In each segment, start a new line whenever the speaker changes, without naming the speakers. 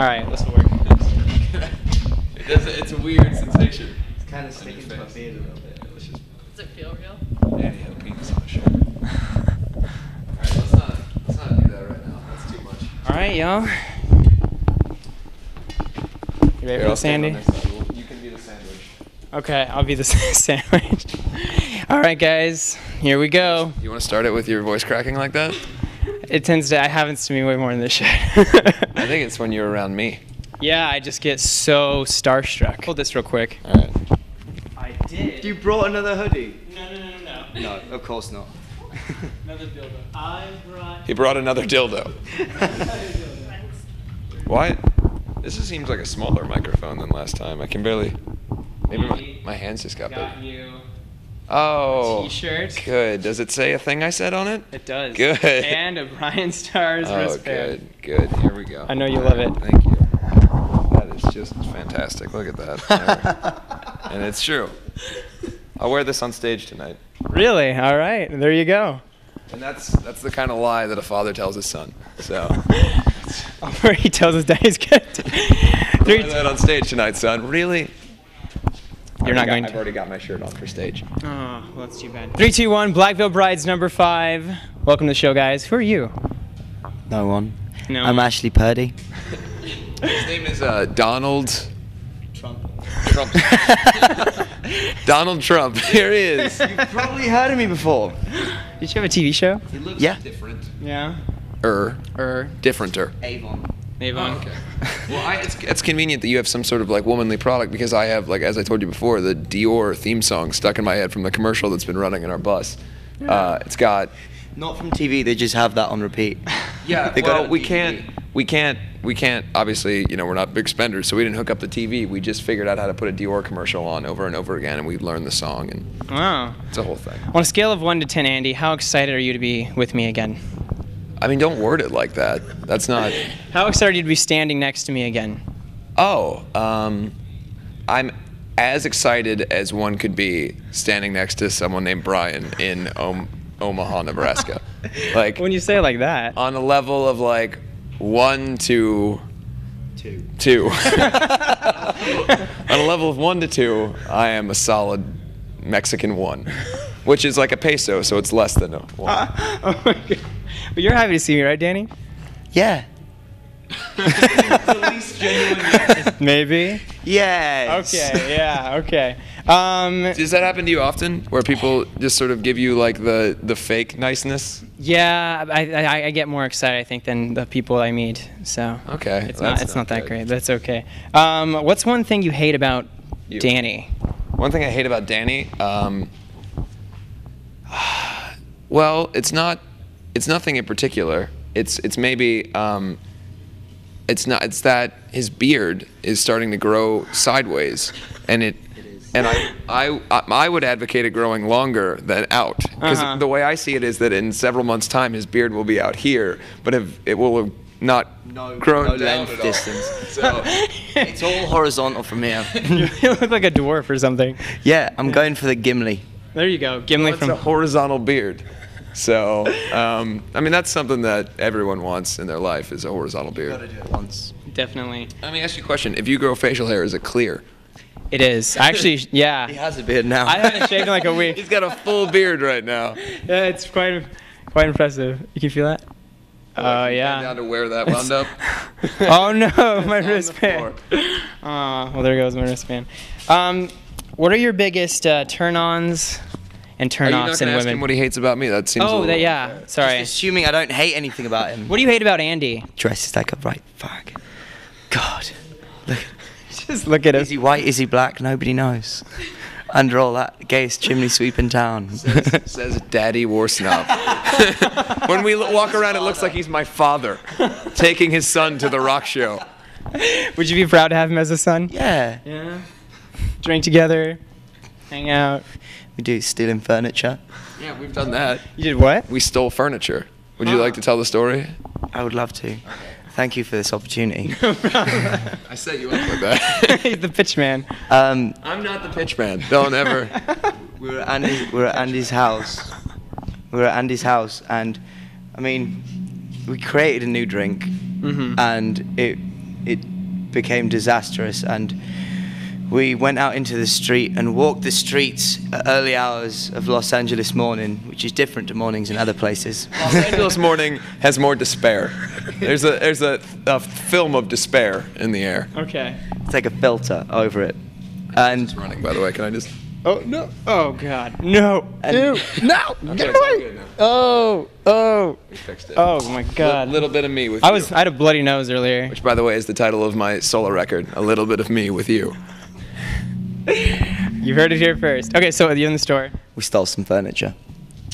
All right, this will work.
it does. It's a weird sensation.
It's kind of
on
sticking to my
face.
beard a little bit.
Yeah, let's just.
Does it feel real?
Danny had a penis on his shoulder. All right, let's not let's not do that right now. That's too much.
All right, y'all. You ready
Here,
for
I'll
this,
stand
Andy?
on this side. We'll- You can be the sandwich.
Okay, I'll be the sandwich. All right, guys, here we go.
You want to start it with your voice cracking like that?
It tends to, it happens to me way more than this shit.
I think it's when you're around me.
yeah, I just get so starstruck. Hold this real quick.
All right.
I did.
You brought another hoodie?
No, no, no, no, no.
No, of course not.
Another dildo. I brought.
He brought another dildo. Why? This just seems like a smaller microphone than last time. I can barely. Maybe my, my hands just got
Got
big.
you
Oh.
t-shirt.
Good. Does it say a thing I said on it?
It does.
Good.
And a Bryan Stars
Oh,
wristband.
good. Good. Here we go.
I know you love it.
Thank you. That is just fantastic. Look at that. And it's true. I'll wear this on stage tonight.
Really? All right. There you go.
And that's that's the kind of lie that a father tells his son. So
Where he tells his dad he's good. Three,
wear that on stage tonight, son. Really?
You're not
I've
going to.
I've already got my shirt on for stage.
Oh, well, that's too bad. Three, two, one. Black Veil Brides number five. Welcome to the show, guys. Who are you?
No one.
No.
I'm Ashley Purdy.
His name is uh, Donald
Trump.
Trump. Donald Trump. Here he is.
You've probably heard of me before.
Did you have a TV show?
He looks
Yeah.
different.
Yeah.
Er,
Er.
differenter.
Avon.
Avon?
Okay. Well, I, it's, it's convenient that you have some sort of like womanly product because I have like as I told you before the Dior theme song stuck in my head from the commercial that's been running in our bus. Uh, it's got
Not from TV. They just have that on repeat.
yeah.
They
well,
on
we can't we can't we can't obviously you know we're not big spenders so we didn't hook up the TV. We just figured out how to put a Dior commercial on over and over again and we learned the song and
Wow.
it's a whole thing.
On a scale of one to ten, Andy, how excited are you to be with me again?
I mean, don't word it like that. That's not.
How excited are you to be standing next to me again?
Oh, um, I'm as excited as one could be standing next to someone named Bryan in Om- Omaha, Nebraska. like
When you say it like that.
on a level of like one to
Two.
two. on a level of one to two, I am a solid Mexican one, which is like a peso, so it's less than a one.
oh my god. But you're happy to see me, right, Danny?
Yeah.
Maybe.
Yes.
Okay. Yeah. Okay. Um,
Does that happen to you often, where people just sort of give you like the the fake niceness?
yeah, I, I, I get more excited, I think, than the people I meet. So.
Okay,
It's
that's
not. It's not, that great. That's okay. Um, what's one thing you hate about
You.
Danny?
One thing I hate about Danny, um, well, it's not, it's nothing in particular. It's it's maybe, um, it's not. It's that his beard is starting to grow sideways, and it, and I, I, I I would advocate it growing longer than out, because
Uh-huh.
the way I see it is that in several months' time his beard will be out here, but if it will have not
No,
grown
no length distance.
So.
It's all horizontal from here.
you look like a dwarf or something.
Yeah, I'm going for the Gimli.
There you go, Gimli
It's
from.
a horizontal beard. So, um, I mean, that's something that everyone wants in their life is a horizontal beard.
You gotta do it once.
Definitely.
Let me ask you a question. If you grow facial hair, is it clear?
It is. Actually, yeah.
He has a beard now.
I haven't shaved in like a week.
He's got a full beard right now.
Yeah, it's quite quite impressive. You can feel that? Oh
Down
yeah.
to where that wound up.
oh no, my wristband. Oh, well there goes my wristband. Um, what are your biggest uh, turn-ons and
Are you not
turn-offs
gonna
in
ask him
women?
what he hates about me? That seems. a
Oh,
little
that, yeah.
unfair.
Sorry.
Assuming I don't hate anything about him.
What do you hate about Andy?
Dresses like a right fuck. God. Look.
Just look at him.
Is he white? Is he black? Nobody knows. Under all that gayest chimney sweep in town.
Says Daddy Worsnop. when we l- walk around, it looks like he's my father, taking his son to the rock show.
Would you be proud to have him as a son?
yeah.
Yeah. Drink together, hang out.
We do stealing furniture.
Yeah, we've done that.
You did what?
We stole furniture. Would you like to tell the story?
I would love to. Thank you for this opportunity.
I set you up with that.
He's the pitch man.
Um,
I'm not the pitch man. Don't ever.
we were at Andy's, we were at Andy's house. We were at Andy's house, and I mean, we created a new drink,
Mhm.
and it it became disastrous, and we went out into the street and walked the streets at early hours of Los Angeles morning, which is different to mornings in other places.
Los Angeles morning has more despair. There's a there's a, a film of despair in the air.
Okay.
It's like a filter over it, and
It's running, by the way. Can I just?
Oh no! Oh God! No! Ew. No!
Okay,
Get away!
now.
Oh! Oh!
We fixed it.
Oh my God!
A little bit of me with
I
you.
was I had a bloody nose earlier.
Which, by the way, is the title of my solo record. A little bit of me with you.
You heard it here first. Okay, so you're in the store.
we stole some furniture.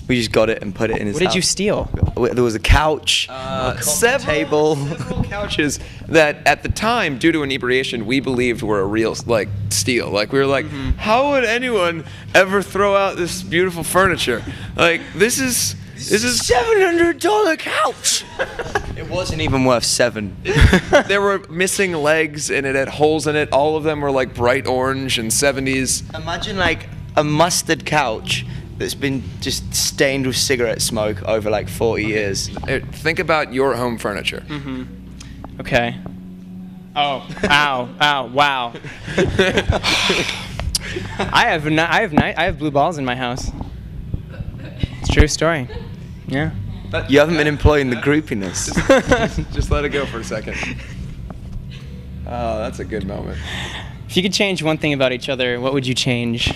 We just got it and put it in his
What did you steal?
There was a couch,
Uh,
a several table.
several couches that at the time, due to inebriation, we believed were a real like steal. Like we were like,
Mm-hmm.
how would anyone ever throw out this beautiful furniture? Like this is this is
seven hundred dollar couch. it wasn't even worth seven.
there were missing legs and it had holes in it. All of them were like bright orange and 70s.
Imagine like a mustard couch that's been just stained with cigarette smoke over like 40 years.
Uh, Think about your home furniture.
Mm-hmm. Okay. Oh! Ow! Ow! Wow! I have ni- I have ni- I have blue balls in my house. It's a true story. Yeah.
You haven't been employing the groupiness.
Just let it go for a second. Oh, that's a good moment.
If you could change one thing about each other, what would you change?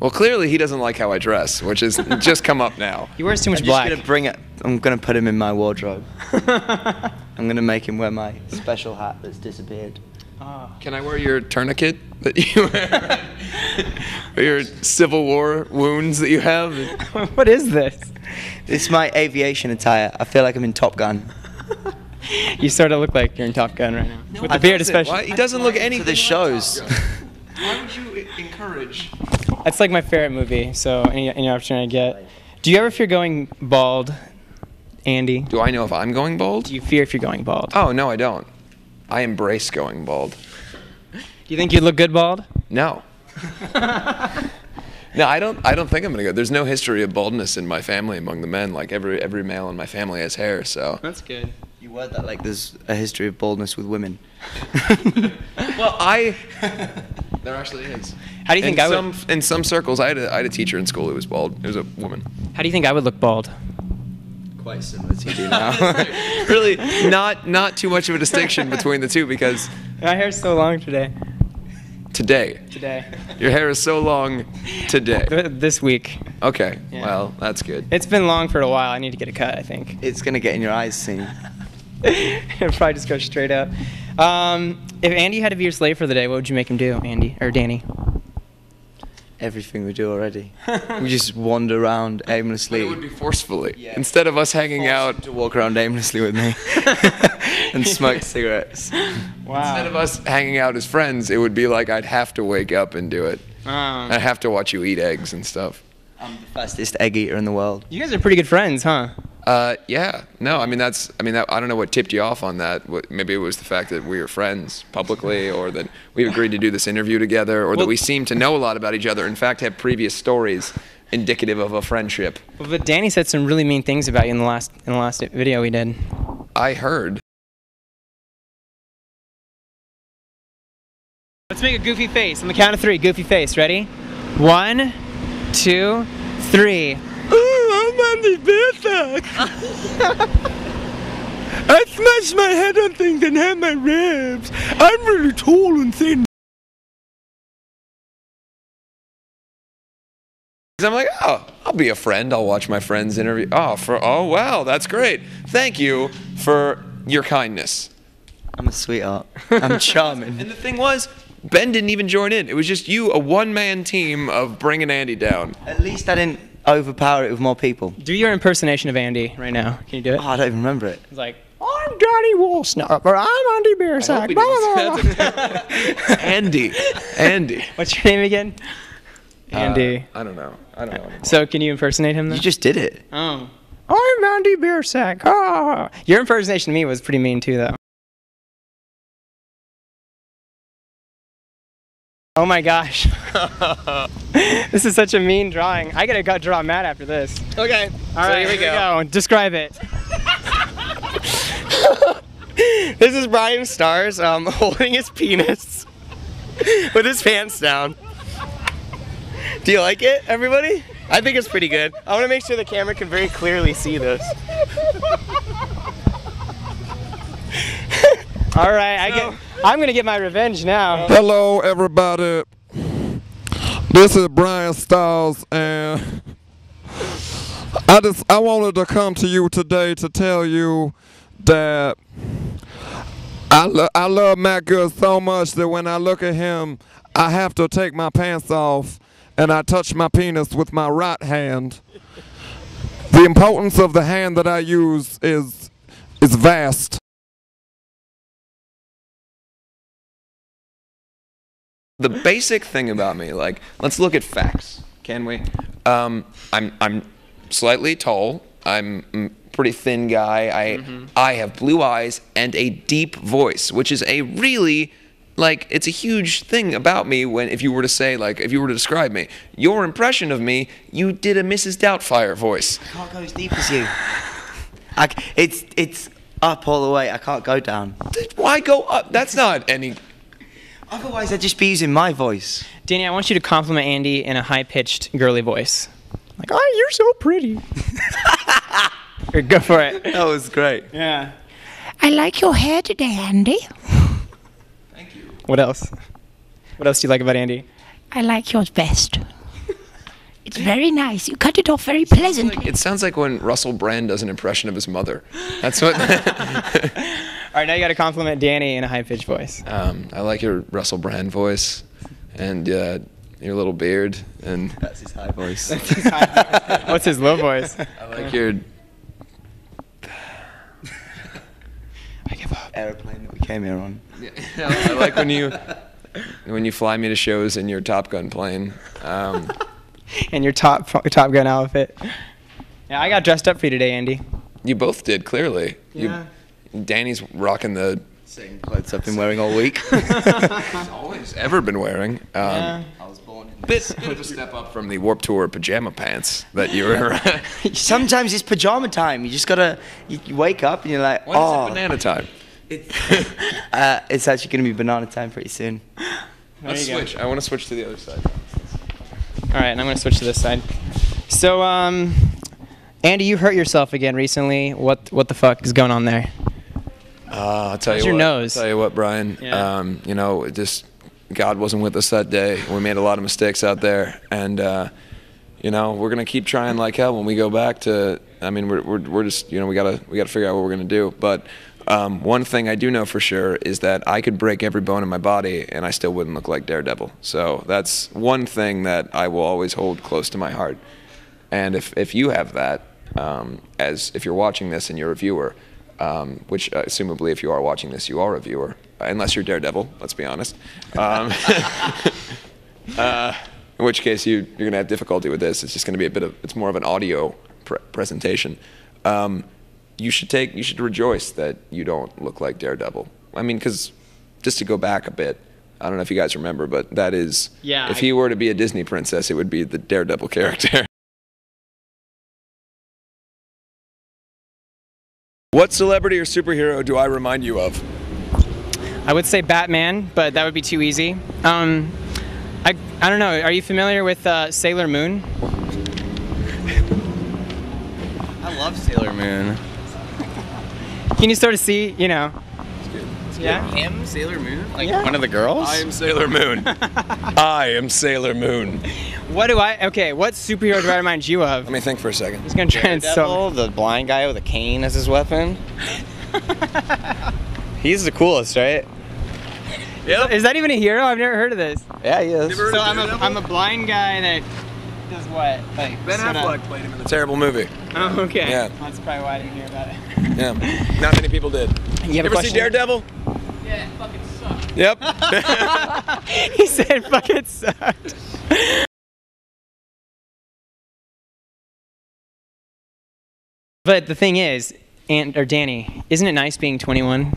Well, clearly he doesn't like how I dress, which has just come up now.
He wears too much
I'm
much
just
black.
gonna bring it. I'm gonna put him in my wardrobe. I'm gonna make him wear my special hat that's disappeared.
Ah.
Can I wear your tourniquet that you wear? or your Civil War wounds that you have?
what is this?
It's my aviation attire. I feel like I'm in Top Gun.
You sort of look like you're in Top Gun right now. With
I
the beard, especially.
Why? He doesn't look anything
the shows.
Top Why would you encourage?
That's like my favorite movie. So any, any opportunity I get. Do you ever fear going bald, Andy?
Do I know if I'm going bald?
Do you fear if you're going bald?
Oh no, I don't. I embrace going bald.
Do you think you'd look good bald?
No. No, I don't. I don't think I'm gonna go. There's no history of baldness in my family among the men. Like every every male in my family has hair. So.
That's good.
You word that like there's a history of baldness with women.
Well, I. There actually is.
How do you think
in
I
some,
would?
In some circles, I had, a, I had a teacher in school who was bald. It was a woman.
How do you think I would look bald?
Quite similar to you now.
really, not not too much of a distinction between the two because
My hair's so long today.
today
Today.
your hair is so long. Today.
Th- This week.
Okay.
Yeah.
Well, that's good.
It's been long for a while. I need to get a cut. I think.
it's gonna get in your eyes soon.
It'll probably just go straight up. Um, if Andy had to be your slave for the day, what would you make him do, Andy or Danny?
Everything we do already. we just wander around
But
aimlessly.
it would be forcefully
Yeah.
instead of us hanging out.
to walk around aimlessly with me and smoke cigarettes.
Instead of us hanging out as friends, it would be like I'd have to wake up and do it.
Um,
I'd have to watch you eat eggs and stuff.
I'm the fastest egg eater in the world.
you guys are pretty good friends, huh?
Uh, yeah. No, I mean that's. I mean that. I don't know what tipped you off on that. What, maybe it was the fact that we were friends publicly, or that we agreed to do this interview together, or that we seem to know a lot about each other. In fact, have previous stories indicative of a friendship.
But Danny said some really mean things about you in the last in the last video we did.
I heard.
Let's make a goofy face on the count of three. Goofy face. Ready? One, two, three.
I'm I smash my head on things and have my ribs. I'm really tall and thin.
I'm like, oh, I'll be a friend. I'll watch my friends interview. Oh, for oh wow, that's great. Thank you for your kindness.
I'm a sweetheart. I'm charming.
And the thing was, Ben didn't even join in. It was just you, a one-man team of bringing Andy down.
At least I didn't overpower it with more people.
Do your impersonation of Andy right now. Can you do it?
Oh, I don't even remember it.
It's like, I'm Danny or I'm Andy Biersack.
he
Blah, blah, blah, blah.
Andy, Andy.
What's your name again? Andy.
Uh, I don't know. I don't know. Anymore.
so can you impersonate him then?
You just did it.
Oh. I'm Andy Biersack. Ah. Your impersonation of me was pretty mean too, though. Oh my gosh. this is such a mean drawing. I gotta go draw Matt after this.
Okay.
All right,
here we go.
Describe it.
This is Bryan Stars um, holding his penis with his pants down. Do you like it, everybody? I think it's pretty good. I want to make sure the camera can very clearly see this.
All right, I get. I'm gonna get my revenge now.
Hello, everybody. This is Brian Styles, and I just I wanted to come to you today to tell you that I lo- I love Matt Good so much that when I look at him, I have to take my pants off and I touch my penis with my right hand. The importance of the hand that I use is is vast.
The basic thing about me, like, let's look at facts, can we? Um, I'm I'm slightly tall. I'm a pretty thin guy. I I have blue eyes and a deep voice, which is a really like it's a huge thing about me when if you were to say like if you were to describe me your impression of me you did a mrs doubtfire voice
I can't go as deep as you. I it's it's up all the way. I can't go down.
why go up that's not any
Otherwise, I'd just be using my voice.
Danny, I want you to compliment Andy in a high-pitched, girly voice. Like, oh, you're so pretty. Go for it.
That was great.
Yeah.
I like your hair today, Andy. Thank you.
What else? What else do you like about Andy?
I like yours best. It's very nice. You cut it off very pleasantly.
it sounds like when russell brand does an impression of his mother that's what
All right, now you got to compliment Danny in a high-pitched voice.
Um, I like your Russell Brand voice and uh, your little beard, and
That's his high voice.
What's his low voice?
I like your.
I give up.
Aeroplane that we came here on.
I like when you when you fly me to shows in your Top Gun plane. Um,
And your top Top Gun outfit. Yeah, I got dressed up for you today, Andy.
you both did clearly.
Yeah.
You, Danny's rocking the
Same clothes I've been wearing all week.
he's always ever been wearing. Um,
Yeah.
I was born in
Bit, bit of a step up from the Warped Tour pajama pants that you were.
Sometimes it's pajama time. You just gotta. You, you wake up and you're like,
When is
oh,
it banana time?
uh, it's actually gonna be banana time pretty soon.
Let's
you go.
switch. I want to switch to the other side.
All right, and I'm gonna switch to this side. So, um, Andy, you hurt yourself again recently. What what the fuck is going on there?
Uh, I'll tell
How's
you
your
what.
nose?
I'll tell you what, Bryan.
Yeah.
Um, you know, it just God wasn't with us that day. We made a lot of mistakes out there, and uh, you know, we're gonna keep trying like hell when we go back to. I mean, we're, we're, we're just you know we gotta we gotta figure out what we're gonna do. But um, one thing I do know for sure is that I could break every bone in my body and I still wouldn't look like Daredevil. So that's one thing that I will always hold close to my heart. And if, if you have that, um, as if you're watching this and you're a viewer, um, which uh, assumably if you are watching this, you are a viewer, unless you're Daredevil, let's be honest. Um, uh, in which case you, you're going to have difficulty with this. It's just going to be a bit of, it's more of an audio pre- presentation. Um, you should take, you should rejoice that you don't look like Daredevil. I mean, because just to go back a bit, I don't know if you guys remember, but that is,
Yeah,
if
I-
he were to be a Disney princess, it would be the Daredevil character. What celebrity or superhero do I remind you of?
I would say Batman, but that would be too easy. Um, I I don't know. Are you familiar with uh, Sailor Moon?
I love Sailor Moon.
Can you sort of see? You know. Yeah.
Him, Sailor Moon? Like
Yeah.
one of the girls?
I am Sailor Moon. I am Sailor Moon.
What do I? Okay. What superhero do I remind you of?
Let me think for a second.
I'm gonna try and
Devil,
solve.
the blind guy with a cane as his weapon. He's the coolest, right?
Is that even a hero? I've never heard of this.
Yeah, he is.
So I'm a I'm a blind guy that does what? Like
Ben
sorta-
Affleck played him in the terrible movie.
Oh, okay.
Yeah.
That's probably why I didn't hear about it.
Yeah, not many people did.
You have a
ever see? Daredevil?
Yeah, it fucking sucked.
Yep.
he said fucking sucked. But the thing is, Aunt or Danny, isn't it nice being 21?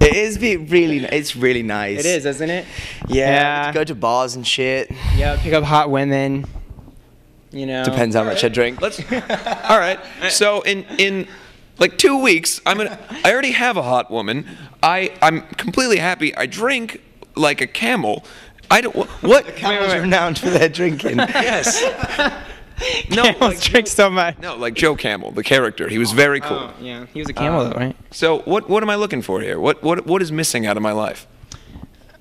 It is be really. It's really nice.
It is, isn't it?
Yeah.
Yeah.
Go to bars and shit.
Yeah, pick up hot women. You know.
Depends how much I drink.
Let's. All right. So in in Like two weeks. I'm gonna. I already have a hot woman. I I'm completely happy. I drink like a camel. I don't. wh- What?
Camels are renowned for their drinking.
Yes. No,
Camels
like,
drink so much.
no, like Joe Camel, the character. He was very cool.
Oh, yeah. He was a camel, though, right?
So what what am I looking for here? What what what is missing out of my life?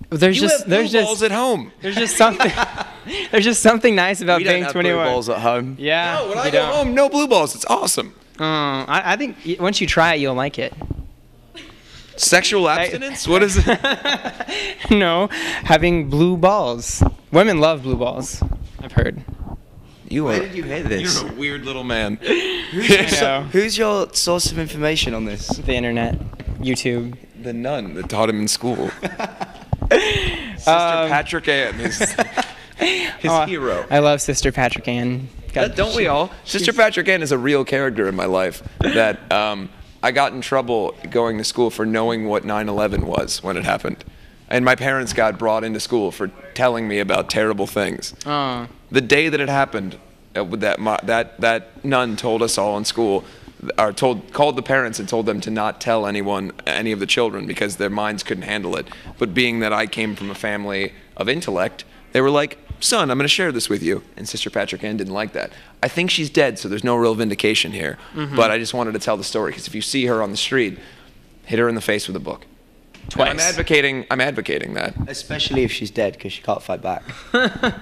There's
You
just
have
there's
blue balls
just
at home.
there's just something there's just something nice about
we don't
being
have blue balls at home.
Yeah.
No, when
you
I go
don't.
home, no blue balls. It's awesome.
Mm, I, I think once you try it, you'll like it.
Sexual abstinence? What is it?
no, having blue balls. Women love blue balls. I've heard.
You
Where
are.
did you hear this?
You're a weird little man.
I know.
Who's your source of information on this?
The internet, YouTube.
the nun that taught him in school. Sister
Um,
Patrick Ann, his, his
Oh,
hero.
I love Sister Patrick Ann. God,
Don't we all? Sister Patrick Ann is a real character in my life that um, I got in trouble going to school for knowing what 9/11 was when it happened, and my parents got brought into school for telling me about terrible things.
Oh,
The day that it happened, uh, that that that nun told us all in school, or told called the parents and told them to not tell anyone, any of the children, because their minds couldn't handle it. But being that I came from a family of intellect, they were like, "Son, I'm going to share this with you." And Sister Patrick Ann didn't like that. I think she's dead, so there's no real vindication here. Mm-hmm. But I just wanted to tell the story because if you see her on the street, hit her in the face with a book. And I'm advocating. I'm advocating that.
Especially if she's dead because she can't fight back.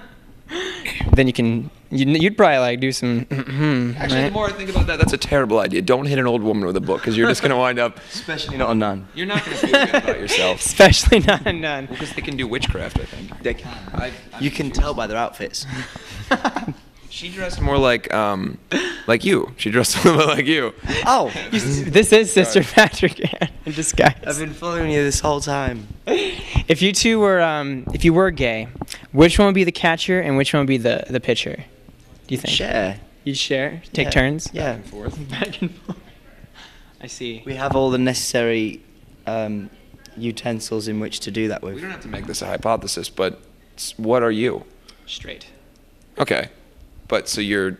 then you can you'd, you'd probably like do some.
Actually, the
right?
more I think about that, that's a terrible idea. Don't hit an old woman with a book because you're just going to wind up.
Especially not a nun.
You're not going to feel good about yourself.
Especially not a nun.
Because they can do witchcraft, I think.
They can.
I,
You can tell by their outfits.
she dressed more like, um, like you. She dressed a little like you.
Oh,
This is Sister Patrick Ann in disguise.
I've been following you this whole time.
If you two were, um, if you were gay, which one would be the catcher and which one would be the the pitcher? Do you think?
Share.
You'd share, take
Yeah.
turns.
Yeah.
Back and forth. Back and forth. I see.
We have all the necessary um, utensils in which to do that with.
We don't have to make this a hypothesis, but what are you?
Straight.
Okay, but so you're,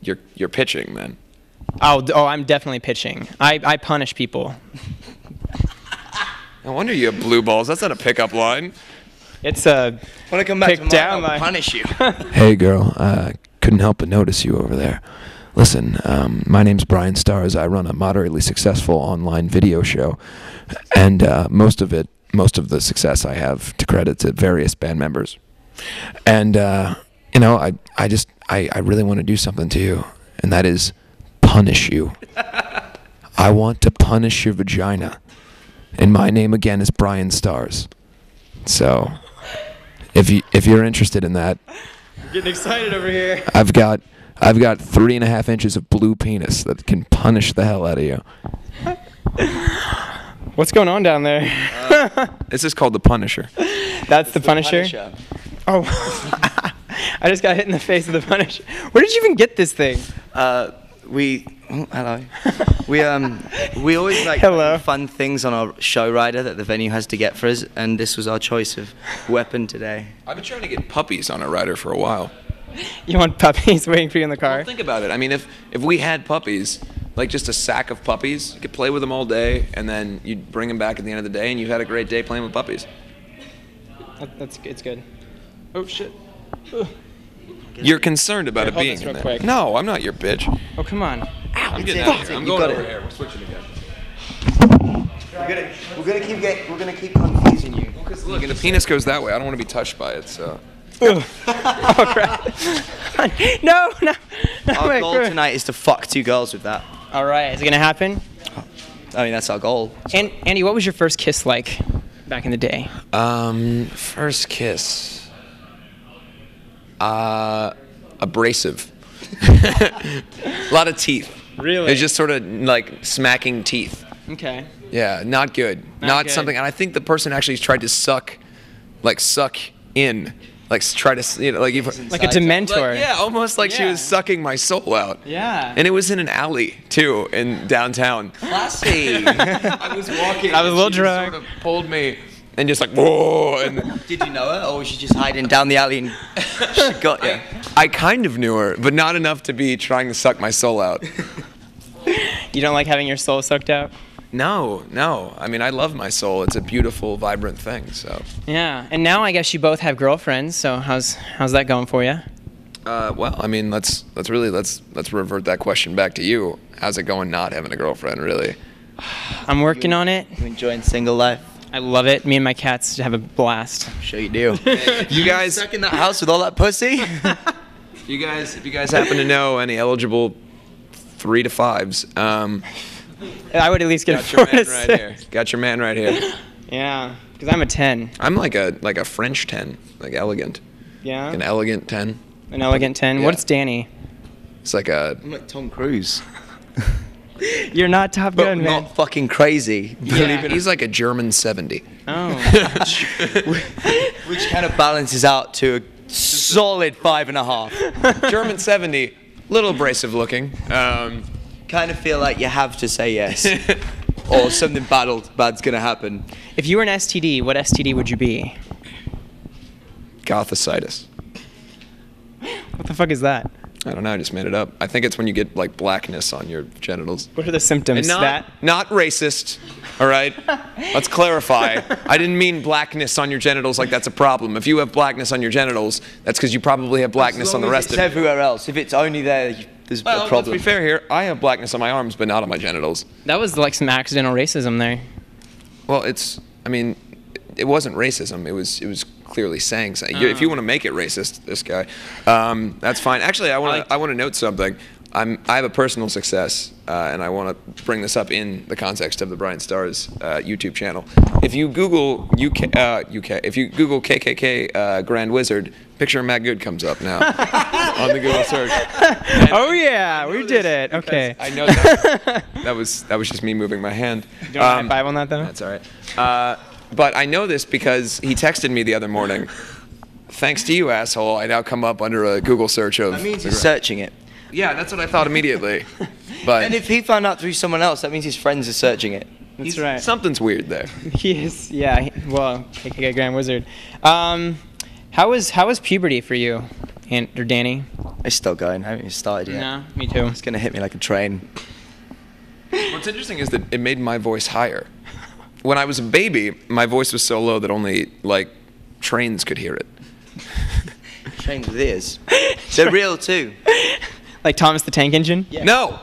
you're, you're pitching then.
Oh, oh, I'm definitely pitching. I, I punish people.
No wonder you have blue balls. That's not a pickup line.
It's a
When I come
Pick down line.
punish you.
Hey, girl. I couldn't help but notice you over there. Listen, um, my name's Bryan Stars. I run a moderately successful online video show, and uh, most of it, most of the success I have to credit to various band members. And uh, you know, I, I just, I, I really want to do something to you, and that is punish you. I want to punish your vagina, and my name again is Bryan Stars. So, if you if you're interested in that, I'm
getting excited over here.
I've got I've got three and a half inches of blue penis that can punish the hell out of you.
What's going on down there?
This is called the Punisher.
That's the Punisher. Oh, I just got hit in the face with the Punisher. Where did you even get this thing?
Uh, we oh, hello. we um we always like
Hello.
fun things on our show rider that the venue has to get for us, and this was our choice of weapon today.
I've been trying to get puppies on a rider for a while.
You want puppies waiting for you in the car?
Well, think about it. I mean, if if we had puppies, like just a sack of puppies, you could play with them all day, and then you'd bring them back at the end of the day, and you've had a great day playing with puppies.
That- That's it's good. Oh shit.
You're concerned about
Here,
it
hold
being
this
in
real
there. No, I'm not your bitch.
Oh come on.
I'm getting
it.
out of here. I'm going over
it.
here. We're switching again.
We're gonna we're gonna keep get we're gonna keep confusing you.
Because look, the penis goes that way. I don't want to be touched by it, so.
oh crap. no, no. no
Our
wait,
goal
wait.
tonight is to fuck two girls with that.
All right, is it gonna happen?
I mean, that's our goal.
And Andy, what was your first kiss like back in the day?
Um, first kiss. Uh, abrasive. a lot of teeth.
Really?
It's just sort of like smacking teeth.
Okay.
Yeah, not good. Not,
good.
something. And I think the person actually tried to suck, like suck in, like try to, you know, like you've,
Like a Dementor.
like, yeah, almost like she was sucking my soul out.
Yeah.
And it was in an alley too, in downtown.
Classy.
I was walking.
I was a little
she
drunk.
Sort of pulled me, and just like whoa, and
Did you know her, or was she just hiding down the alley and she got you?
I kind of knew her, but not enough to be trying to suck my soul out.
You don't like having your soul sucked out?
No, no. I mean, I love my soul. It's a beautiful, vibrant thing. So,
Yeah. And now I guess you both have girlfriends. So how's how's that going for you?
uh, well, I mean, let's let's really let's let's revert that question back to you. How's it going? Not having a girlfriend, really?
I'm working on it.
You enjoying single life?
I love it. Me and my cats have a blast.
I'm sure you do.
You guys,
Stuck in that house with all that pussy?
you guys, if you guys happen to know any eligible three to fives, um,
I would at least get
got
a
your
four
man
to
right
six.
here. Got your man right here.
Yeah, because I'm a ten.
I'm like a like a French ten, like elegant,
Yeah.
an elegant ten.
An elegant ten.
Yeah.
What's Danny?
It's like a
I'm like Tom Cruise.
You're not Top
But
Gun, man.
not fucking crazy.
Yeah.
he's like a German seventy.
Oh.
Which kind of balances out to a solid five and a half.
German seventy, little abrasive looking. Um,
Kind of feel like you have to say yes. or something bad, bad's gonna happen.
if you were an STD, what STD would you be?
gothicitis.
What the fuck is that?
I don't know. I just made it up. I think it's when you get like blackness on your genitals.
What are the symptoms?
And not,
that
not racist. All right. Let's clarify. I didn't mean blackness on your genitals like that's a problem. If you have blackness on your genitals, that's because you probably have blackness on the rest
it's
of.
everywhere else. If it's only there, you- there's
Well,
a
let's
problem.
be fair here. I have blackness on my arms, but not on my genitals.
that was like some accidental racism there.
Well, it's. I mean, it wasn't racism. It was. It was clearly saying something. If you want to make it racist, this guy, um, that's fine. Actually, I want to.
like-
I want to note something. I'm. I have a personal success, uh, and I want to bring this up in the context of the Bryan Stars uh, YouTube channel. If you Google UK, uh, UK, if you Google KKK uh, Grand Wizard, picture of Matt Good comes up now on the Google search. And
Oh yeah, we did it. Okay.
I know that. that was that was just me moving my hand.
Do you want
Um,
high five on that though?
that's all right. But I know this because he texted me the other morning. Thanks to you, asshole, I now come up under a Google search of.
that means he's searching it.
yeah, that's what I thought immediately. But
And if he found out through someone else, that means his friends are searching it.
That's right.
something's weird there.
He is. Yeah. he- well, KKK Grand Wizard. Um, how was how was puberty for you, and or Danny?
It's still going. I haven't even started yet.
No, me too.
It's gonna hit me like a train.
What's interesting is that it made my voice higher. When I was a baby, my voice was so low that only like trains could hear it.
Trains with ears. They're real too.
Like Thomas the Tank Engine.
No.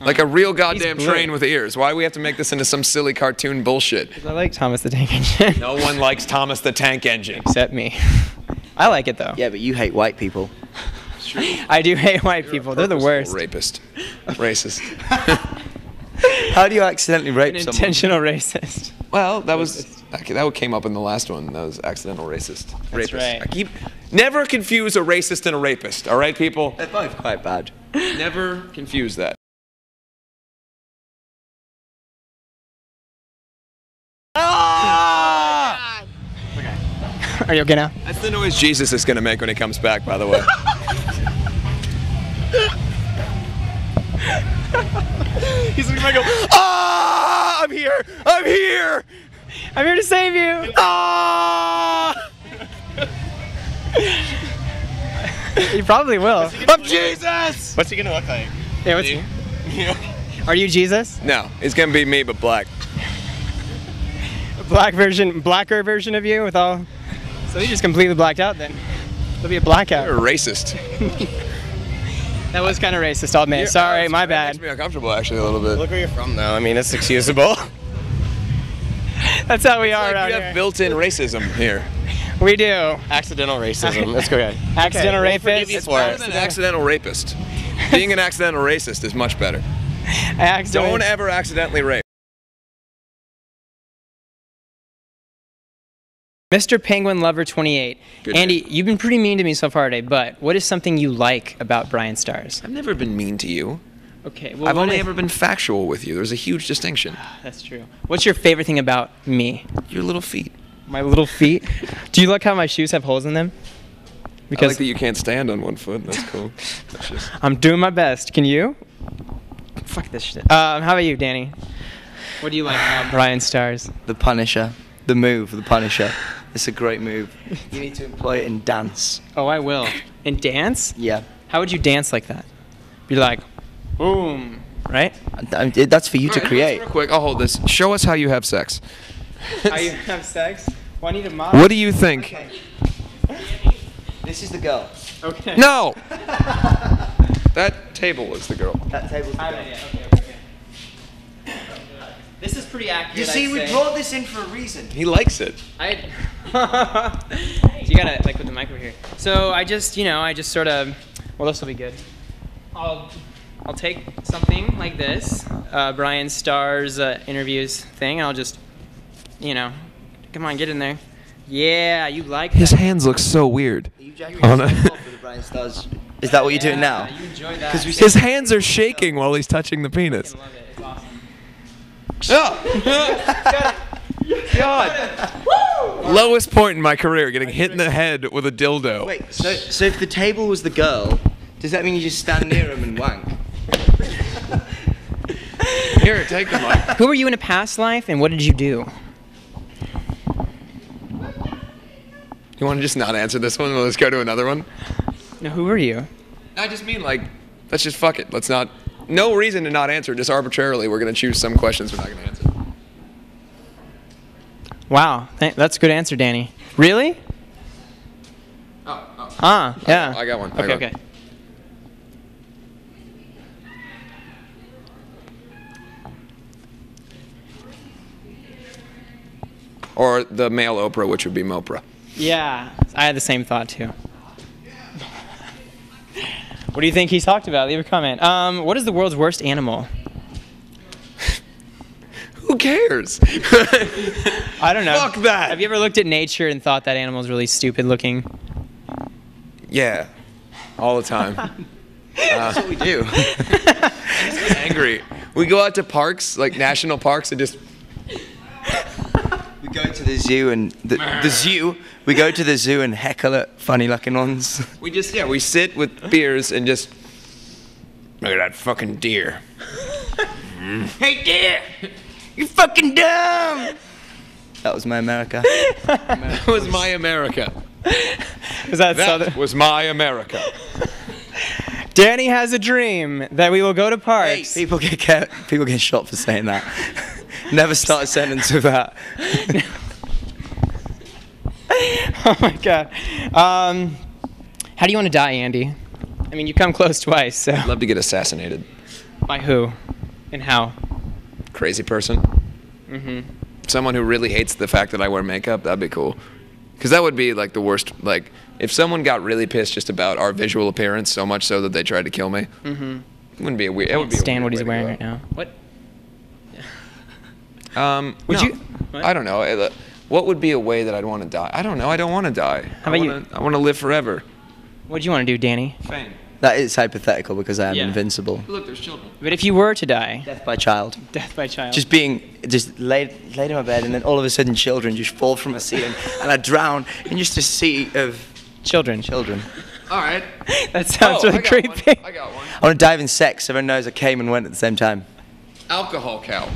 Like a real goddamn train with ears. Why do we have to make this into some silly cartoon bullshit?
I like Thomas the Tank Engine.
No one likes Thomas the Tank Engine.
Except me. I like it though.
Yeah, but you hate white people.
I do hate white people. They're the worst.
Rapist. Racist.
How do you accidentally rape
An
someone?
intentional racist.
Well, that was that came up in the last one. That was accidental racist.
That's
rapist.
right.
I keep never confuse a racist and a rapist. All right, people.
They're both quite bad.
Never confuse that. Ah!
Are you okay now?
That's the noise Jesus is gonna make when he comes back. By the way.
He's gonna go, ah, I'm here, I'm here,
I'm here to save you.
ah,
he probably will.
I'm Jesus. What's he gonna look like?
Yeah, what's Are you Jesus?
no, it's gonna be me, but black.
Black version, blacker version of you with all. So you just completely blacked out then. There'll be a blackout.
You're a racist.
That was kind of racist, I'll admit. Sorry, my
That
bad.
makes me uncomfortable actually a little bit.
Look where you're from, though. I mean, it's excusable.
That's how we are
Like
around
you have
here.
built-in racism here.
We do.
Accidental racism. Let's go ahead.
Accidental
we'll
rapist.
It's better
it.
than an accidental rapist. Being an accidental racist is much better.
Accidental-
Don't ever accidentally rape.
Mr. Penguin Lover 28.
Good
Andy,
name.
you've been pretty mean to me so far today, but what is something you like about Bryan Stars?
I've never been mean to you.
Okay, well,
I've only
is-
ever been factual with you. There's a huge distinction.
That's true. What's your favorite thing about me?
Your little feet.
My little feet? Do you like how my shoes have holes in them?
I
Because
like that you can't stand on one foot. That's cool. That's just.
I'm doing my best. Can you? Fuck this shit. Um, how about you, Danny? What do you like about Bryan Stars?
The Punisher. The move, the Punisher. It's a great move. You need to employ it in dance.
Oh, I will. And dance?
Yeah.
How would you dance like that? Be like, boom, right?
I- I- That's for you to
All right,
create.
Real quick, I'll hold this. Show us how you have sex.
How you have sex? Well, I need a model.
What do you think?
This is the girl.
Okay.
No. that table is the girl.
That table's the girl.
an idea. Okay, okay, okay. This is pretty accurate.
You see,
I'd
we
say.
brought this in for a reason.
He likes it.
I. you gotta like put the mic over here. So I just, you know, I just sort of. Well, this will be good. I'll, I'll take something like this, uh, Bryan Stars uh, interviews thing, and I'll just, you know, come on, get in there. Yeah, you like
His
that.
hands look so weird.
Are you jacking
no.
yourself off with the Bryan Stars? Is that what you're doing now?
You enjoy that.
'Cause we
His hands are shaking while he's touching the
I
penis.
Love it. It's awesome.
Oh. God. Lowest point in my career, getting hit in the head with a dildo.
Wait, so, so if the table was the girl, does that mean you just stand near him and wank?
Here, take the mic.
Who were you in a past life, and what did you do?
You want to just not answer this one? Let's go to another one.
No, who were you?
I just mean like, let's just fuck it. Let's not. No reason to not answer. Just arbitrarily, we're gonna choose some questions we're not gonna answer.
Wow, that's a good answer, Danny. Really?
Oh, oh.
Ah, yeah.
I got one, I
Okay,
got
okay.
Or the male Oprah, which would be Mopra.
Yeah, I had the same thought too. what do you think he's talked about? Leave a comment. Um, what is the world's worst animal?
Who cares?
I don't know.
Fuck that.
Have you ever looked at nature and thought that animal's really stupid looking?
yeah, all the time.
That's what we do.
Angry. We go out to parks, like national parks, and just
go to the zoo and the, the zoo. We go to the zoo and heckle at funny looking ones.
we just yeah we sit with beers and just look at that fucking deer. Mm.
hey dear, you fucking dumb. That was my America.
That was my America.
Is that,
That
southern?
was my America.
Danny has a dream that we will go to parks.
People get ca- people get shot for saying that. Never start a sentence with that.
oh my god. Um, how do you want to die, Andy? I mean, you come close twice. So I'd
Love to get assassinated.
by who and how?
Crazy person.
hmm
Someone who really hates the fact that I wear makeup. That'd be cool. Because that would be like the worst. Like if someone got really pissed just about our visual appearance, so much so that they tried to kill me.
Mm-hmm.
It wouldn't be a weird. It would be
Stand what he's wearing right now. What?
Um,
Would
no.
you- what?
I don't know. Uh, What would be a way that I'd want to die? I don't know. I don't want to die.
How
I
about you?
wanna, I want to live forever.
What do you want to do, Danny?
Fame.
That is hypothetical because I am
Yeah.
invincible.
Look, there's children.
But if you were to die,
Death by child.
death by child.
Just being, just laid, laid in my bed, and then all of a sudden, children just fall from a ceiling, and I drown in just a sea of
children.
children.
All right.
That sounds
Oh,
really
I
creepy.
One. I got one.
I want to dive in sex. Everyone knows I came and went at the same time.
Alcohol cow.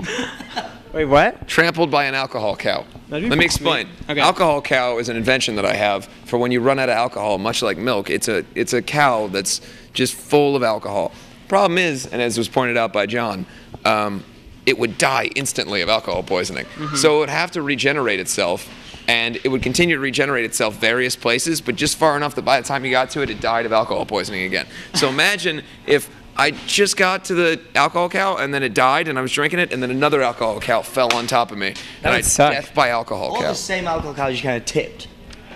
Wait, what?
Trampled by an alcohol cow. Let me explain.
Okay.
Alcohol cow is an invention that I have for when you run out of alcohol, much like milk. It's a it's a cow that's just full of alcohol. Problem is, and as was pointed out by John, um, it would die instantly of alcohol poisoning.
Mm-hmm.
So it would have to regenerate itself, and it would continue to regenerate itself various places, but just far enough that by the time you got to it, it died of alcohol poisoning again. So imagine if I just got to the alcohol cow and then it died and I was drinking it and then another alcohol cow fell on top of me and I
would suck.
death by alcohol
All
cow.
the same alcohol cows just kind of tipped,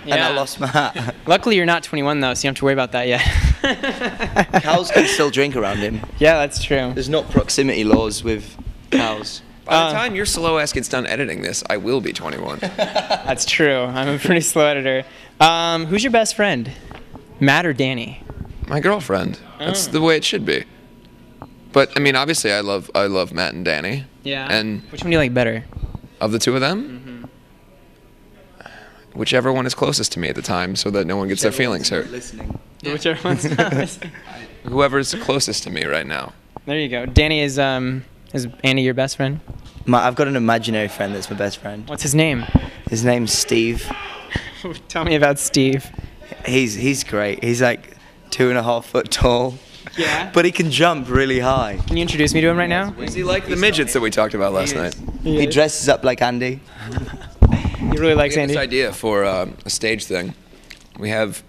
and I lost my hat.
Luckily, you're not 21 though, so you don't have to worry about that yet.
cows can still drink around him.
Yeah, that's true.
There's not proximity laws with cows.
By the
Uh,
time your slow ass gets done editing this, I will be 21.
That's true. I'm a pretty slow editor. Um, who's your best friend? Matt or Danny?
My girlfriend. That's
Oh.
the way it should be. But I mean, obviously, I love I love Matt and Danny.
Yeah.
And
Which one do you like better?
of the two of them, whichever one is closest to me at the time, so that no one gets their feelings hurt.
Listening. Yeah.
Whichever one's
Whoever's closest to me right now.
There you go. Danny is um is Andy your best friend?
My, I've got an imaginary friend that's my best friend.
What's his name?
His name's Steve.
Tell me about Steve.
He's he's great. He's like two and a half foot tall.
Yeah.
but he can jump really high.
Can you introduce me to him right now?
Is he like the midgets that we talked about last night?
He dresses up like Andy.
He really likes
We have
Andy.
this idea for uh, a stage thing. We have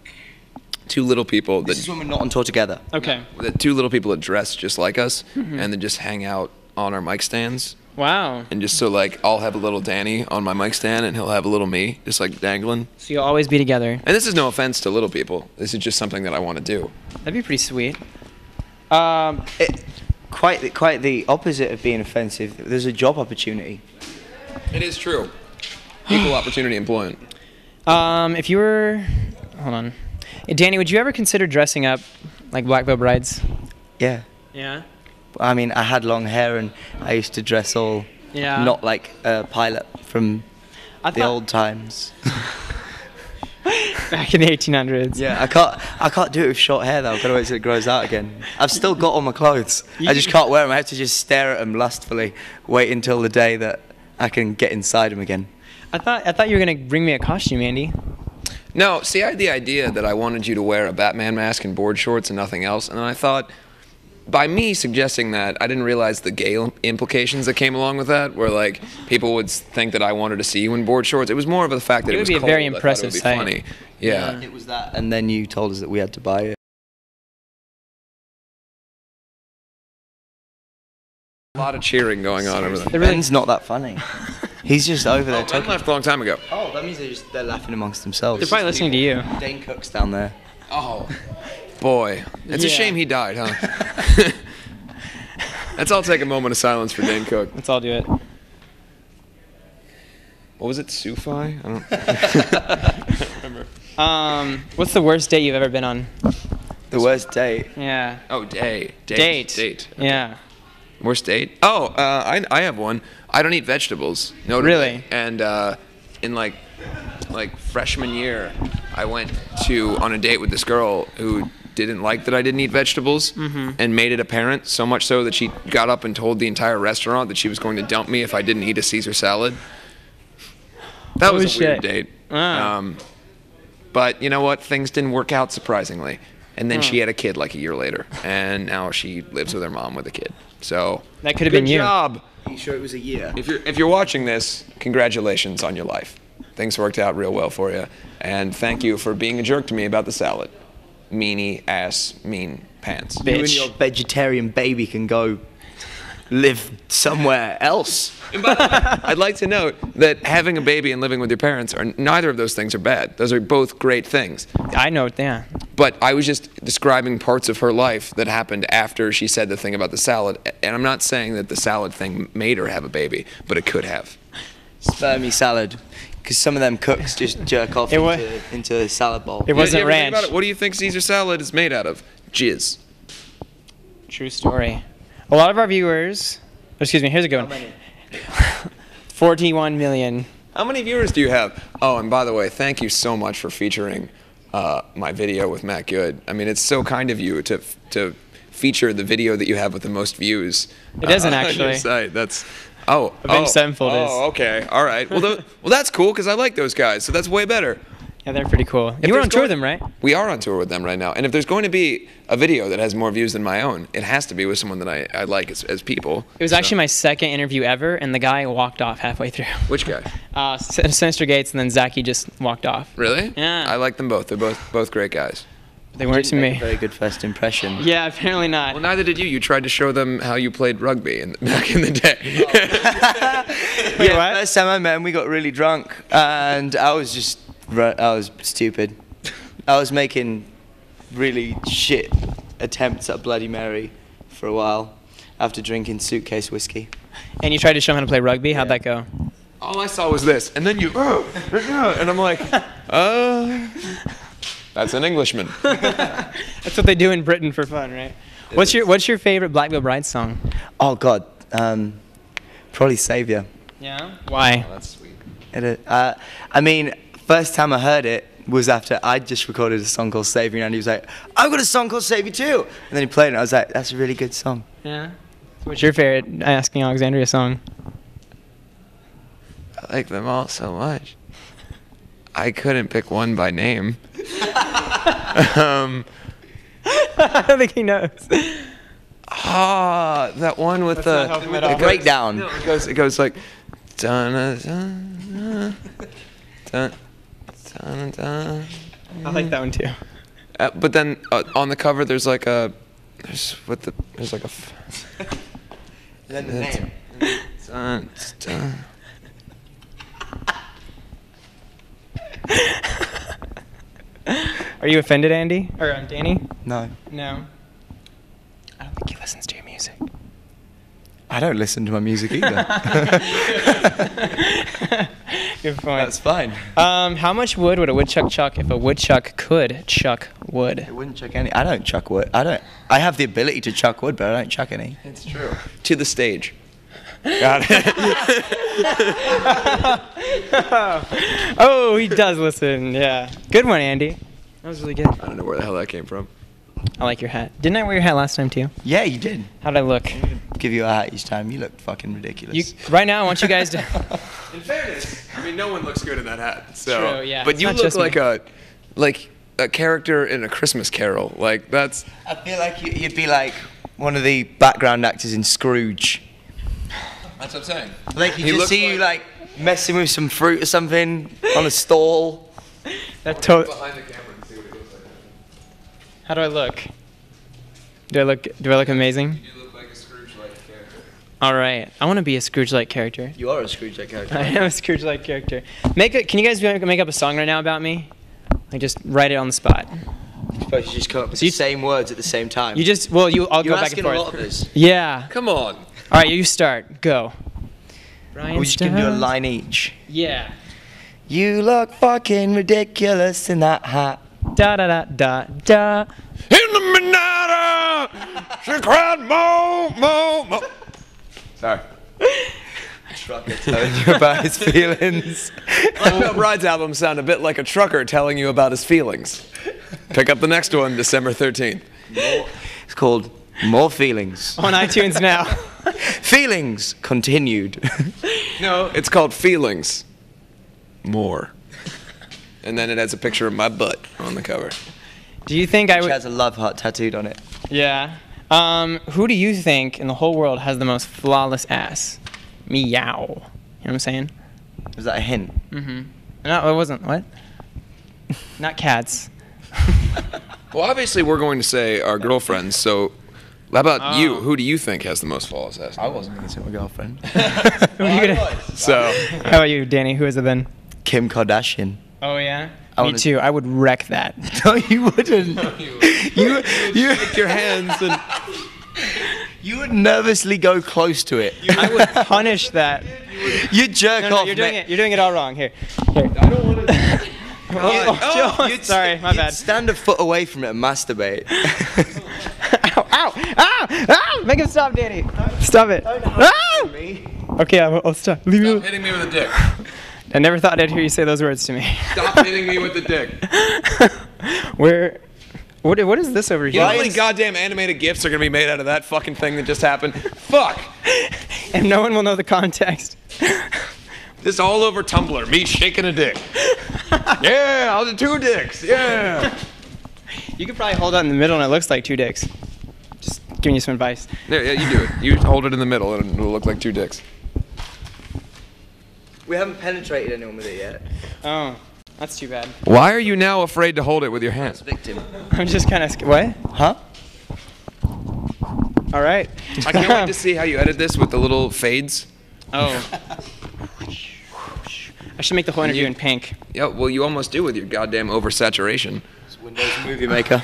two little people
This is when we're not on tour together.
Okay.
that two little people that dress just like us,
Mm-hmm.
and then just hang out on our mic stands,
Wow.
and just so like I'll have a little Danny on my mic stand, and he'll have a little me, just like dangling.
So you'll always be together.
And this is no offense to little people. This is just something that I want to do.
That'd be pretty sweet. Um,
It, quite, the, quite the opposite of being offensive. There's a job opportunity.
It is true. Equal opportunity employment.
um, if you were, hold on, Danny, would you ever consider dressing up like Black Veil Brides?
Yeah.
Yeah.
I mean, I had long hair and I used to dress all
Yeah.
not like a pilot from
I
the old times.
back in the 1800s.
Yeah, I can't. I can't do it with short hair though. I've got to wait till it grows out again. I've still got all my clothes. I just can't wear them. I have to just stare at them lustfully. Wait until the day that I can get inside them again.
I thought I thought you were gonna bring me a costume, Andy.
No, see, I had the idea that I wanted you to wear a Batman mask and board shorts and nothing else, and then I thought, by me suggesting that, I didn't realize the gay implications that came along with that, where like people would think that I wanted to see you in board shorts. It was more of the fact that
It
it,
would
was
be a
cold.
very impressive
It would be
sight.
funny. Yeah.
It was that, and then you told us that we had to buy it.
a lot of cheering going on over there.
They're really-
Ben's not that funny. He's just over there
Oh, Ben
talking.
left a long time ago.
Oh, that means they're just they're laughing amongst themselves.
They're probably listening to you.
Dane Cook's down there.
Oh, boy, it's a shame he died, huh? Let's all take a moment of silence for Dane Cook.
Let's all do it.
What was it, Sufi? I don't. Remember.
Um, what's the worst date you've ever been on?
The worst date.
Yeah.
Oh, day. Date.
Date.
Date.
Yeah.
Worst date? Oh, uh, I, I have one. I don't eat vegetables. No,
Really?
And uh, in like like freshman year, I went to on a date with this girl who didn't like that I didn't eat vegetables
Mm-hmm.
and made it apparent so much so that she got up and told the entire restaurant that she was going to dump me if I didn't eat a Caesar salad. That was
Oh,
a
shit.
weird date.
Ah.
Um, but you know what? Things didn't work out surprisingly. And then she had a kid like a year later, and now she lives with her mom with a kid. So
That could have
good
been you.
job.
Are you sure it was a year?
If you're if you're watching this, congratulations on your life. Things worked out real well for you, and thank you for being a jerk to me about the salad. Meanie ass mean pants.
You and your vegetarian baby can go live somewhere else.
And by the way, I'd like to note that having a baby and living with your parents are neither of those things are bad. Those are both great things.
I know. Yeah.
But I was just describing parts of her life that happened after she said the thing about the salad. And I'm not saying that the salad thing made her have a baby, but it could have.
Spermy salad. Because some of them cooks just jerk off
It wa-
into, into a salad bowl.
It wasn't
ever think
ranch.
it? What do you think Caesar salad is made out of? Jizz.
True story. A lot of our viewers. Excuse me. Here's a good one. 41 million.
How many viewers do you have? Oh, and by the way, thank you so much for featuring uh, my video with Matt Good. I mean, it's so kind of you to to feature the video that you have with the most views.
It doesn't
uh,
actually.
site. That's oh,
Avenged
oh,
Sevenfold is.
Oh, okay, all right. Well, tho- well, that's cool because I like those guys, so that's way better.
Yeah, they're pretty cool.
If
you were on tour with them, right?
We are on tour with them right now, and if there's going to be a video that has more views than my own, it has to be with someone that I, I like as, as people.
It was
So-
actually my second interview ever, and the guy walked off halfway through.
Which guy?
Uh, Sin- Synyster Gates, and then Zacky just walked off.
Really?
Yeah.
I like them both. They're both both great guys.
They weren't to me.
a very good first impression.
Yeah, apparently not.
Well, neither did you. You tried to show them how you played rugby in, back in the day.
Wait,
yeah,
what?
First time I met him, we got really drunk, and I was just, I was stupid. I was making really shit attempts at Bloody Mary for a while after drinking suitcase whiskey.
And you tried to show him how to play rugby. How'd that go?
All I saw was this, and then you, oh, and I'm like, uh, that's an Englishman.
That's what they do in Britain for fun, right? What's your What's your favorite Black Veil Bride song?
Oh God, um, probably Savior.
Yeah. Why?
Oh, That's sweet.
It, uh, I mean, first time I heard it was after I just recorded a song called Savior, and he was like, "I've got a song called Savior too," and then he played it, and I was like, "That's a really good song."
Yeah. What's your favorite Asking Alexandria song?
I like them all so much. I couldn't pick one by name. um,
I don't think he knows.
Ah, that one with the,
not help him
with the
Breakdown.
No, it goes. It goes like. Dun, dun, dun, dun, dun.
I like that one too.
Uh, but then uh, on the cover, there's like a. There's what the. There's like a. f-
then the name.
Dun, dun.
Are you offended, Andy? Or um, Danny?
No.
No. I don't think he listens to your music.
I don't listen to my music either.
Good point.
That's fine.
Um, how much wood would a woodchuck chuck if a woodchuck could chuck wood?
It wouldn't chuck any. I don't chuck wood. I don't. I have the ability to chuck wood, but I don't chuck any.
It's true. To the stage.
Got it.
oh, he does listen. Yeah. Good one, Andy. That was really good.
I don't know where the hell that came from.
I like your hat. Didn't I wear your hat last time too?
yeah, you did.
How'd I look?
Give you a hat each time. You look fucking ridiculous.
You, right now, I want you guys to.
In fairness, I mean, no one looks good in that hat. So.
True, yeah,
But
it's
you
not
look
just me.
like a, like a character in a Christmas Carol. Like that's.
I feel like you, you'd be like one of the background actors in Scrooge.
That's what I'm saying.
Like you
He
just
looks
see you like messing with some fruit or something on a stall.
that to-
Behind the camera and see what he looks like.
How do I look? Do I look? Do I look amazing?
You look like a Scrooge-like character.
All right. I want to be a Scrooge-like character.
You are a Scrooge like character.
I am a Scrooge-like character. Make it. Can you guys make up a song right now about me? Like just write it on the spot.
suppose you just come up with
So you-
the same words at the same time.
You just. Well, you. I'll
You're
go back and
asking
forth.
a lot of this.
Yeah.
Come on.
All right. You start. Go. Bryan
We just give you a line each.
Yeah.
You look fucking ridiculous in that hat.
Da da da da da.
In the midnight, she cried, "Mo, mo, mo." Sorry.
Trucker telling you about his feelings.
Black Veil Bride's album sound a bit like a trucker telling you about his feelings. Pick up the next one, December 13th.
It's called More Feelings.
On iTunes now.
Feelings continued.
No, it's called Feelings. More. And then it has a picture of my butt on the cover.
Do you think I
Which
would?
has a love heart tattooed on it.
Yeah. Um, who do you think in the whole world has the most flawless ass? Meow. You know what I'm saying?
Was that a hint?
Mm-hmm. No, it wasn't. What? Not cats.
Well, obviously, we're going to say our girlfriends, so how about oh. you?
Oh.
Who do you think has the most flawless ass?
I wasn't going to say my girlfriend.
Who are you gonna-
So,
How about you, Danny? Who is it then?
Kim Kardashian.
Oh yeah.
I
Me
wanna-
too. I would wreck that.
No, you wouldn't. you, you,
your hands and
you would nervously go close to it.
I would punish that.
You jerk
No, no,
off.
you're doing
mate.
it. You're doing it all wrong. Here. Here.
I don't want to.
Oh,
Oh,
Joe,
you'd
sorry, my
you'd
bad.
Stand a foot away from it and masturbate.
Ow, ow, ow, ow! Make him stop, Danny. Stop it. Ah! Okay, I'll, I'll stop. Leave
Stop
me.
hitting me with a dick.
I never thought I'd hear you say those words to me.
Stop hitting me with the dick.
Where? What, what is this over
You know
here?
how many goddamn animated gifs are gonna be made out of that fucking thing that just happened? Fuck!
and no one will know the context.
This all over Tumblr, me shaking a dick. Yeah, I'll do two dicks. Yeah.
You could probably hold it in the middle and it looks like two dicks. Just giving you some advice.
There, yeah, you do it. You hold it in the middle and it'll look like two dicks.
we haven't penetrated anyone with it yet.
Oh, that's too bad.
Why are you now afraid to hold it with your hands?
Victim.
I'm just kind of what?
Huh?
All right.
I can't wait to see how you edit this with the little fades.
Oh. I should make the whole interview in pink.
Yeah, well, you almost do with your goddamn oversaturation.
Windows Movie Maker.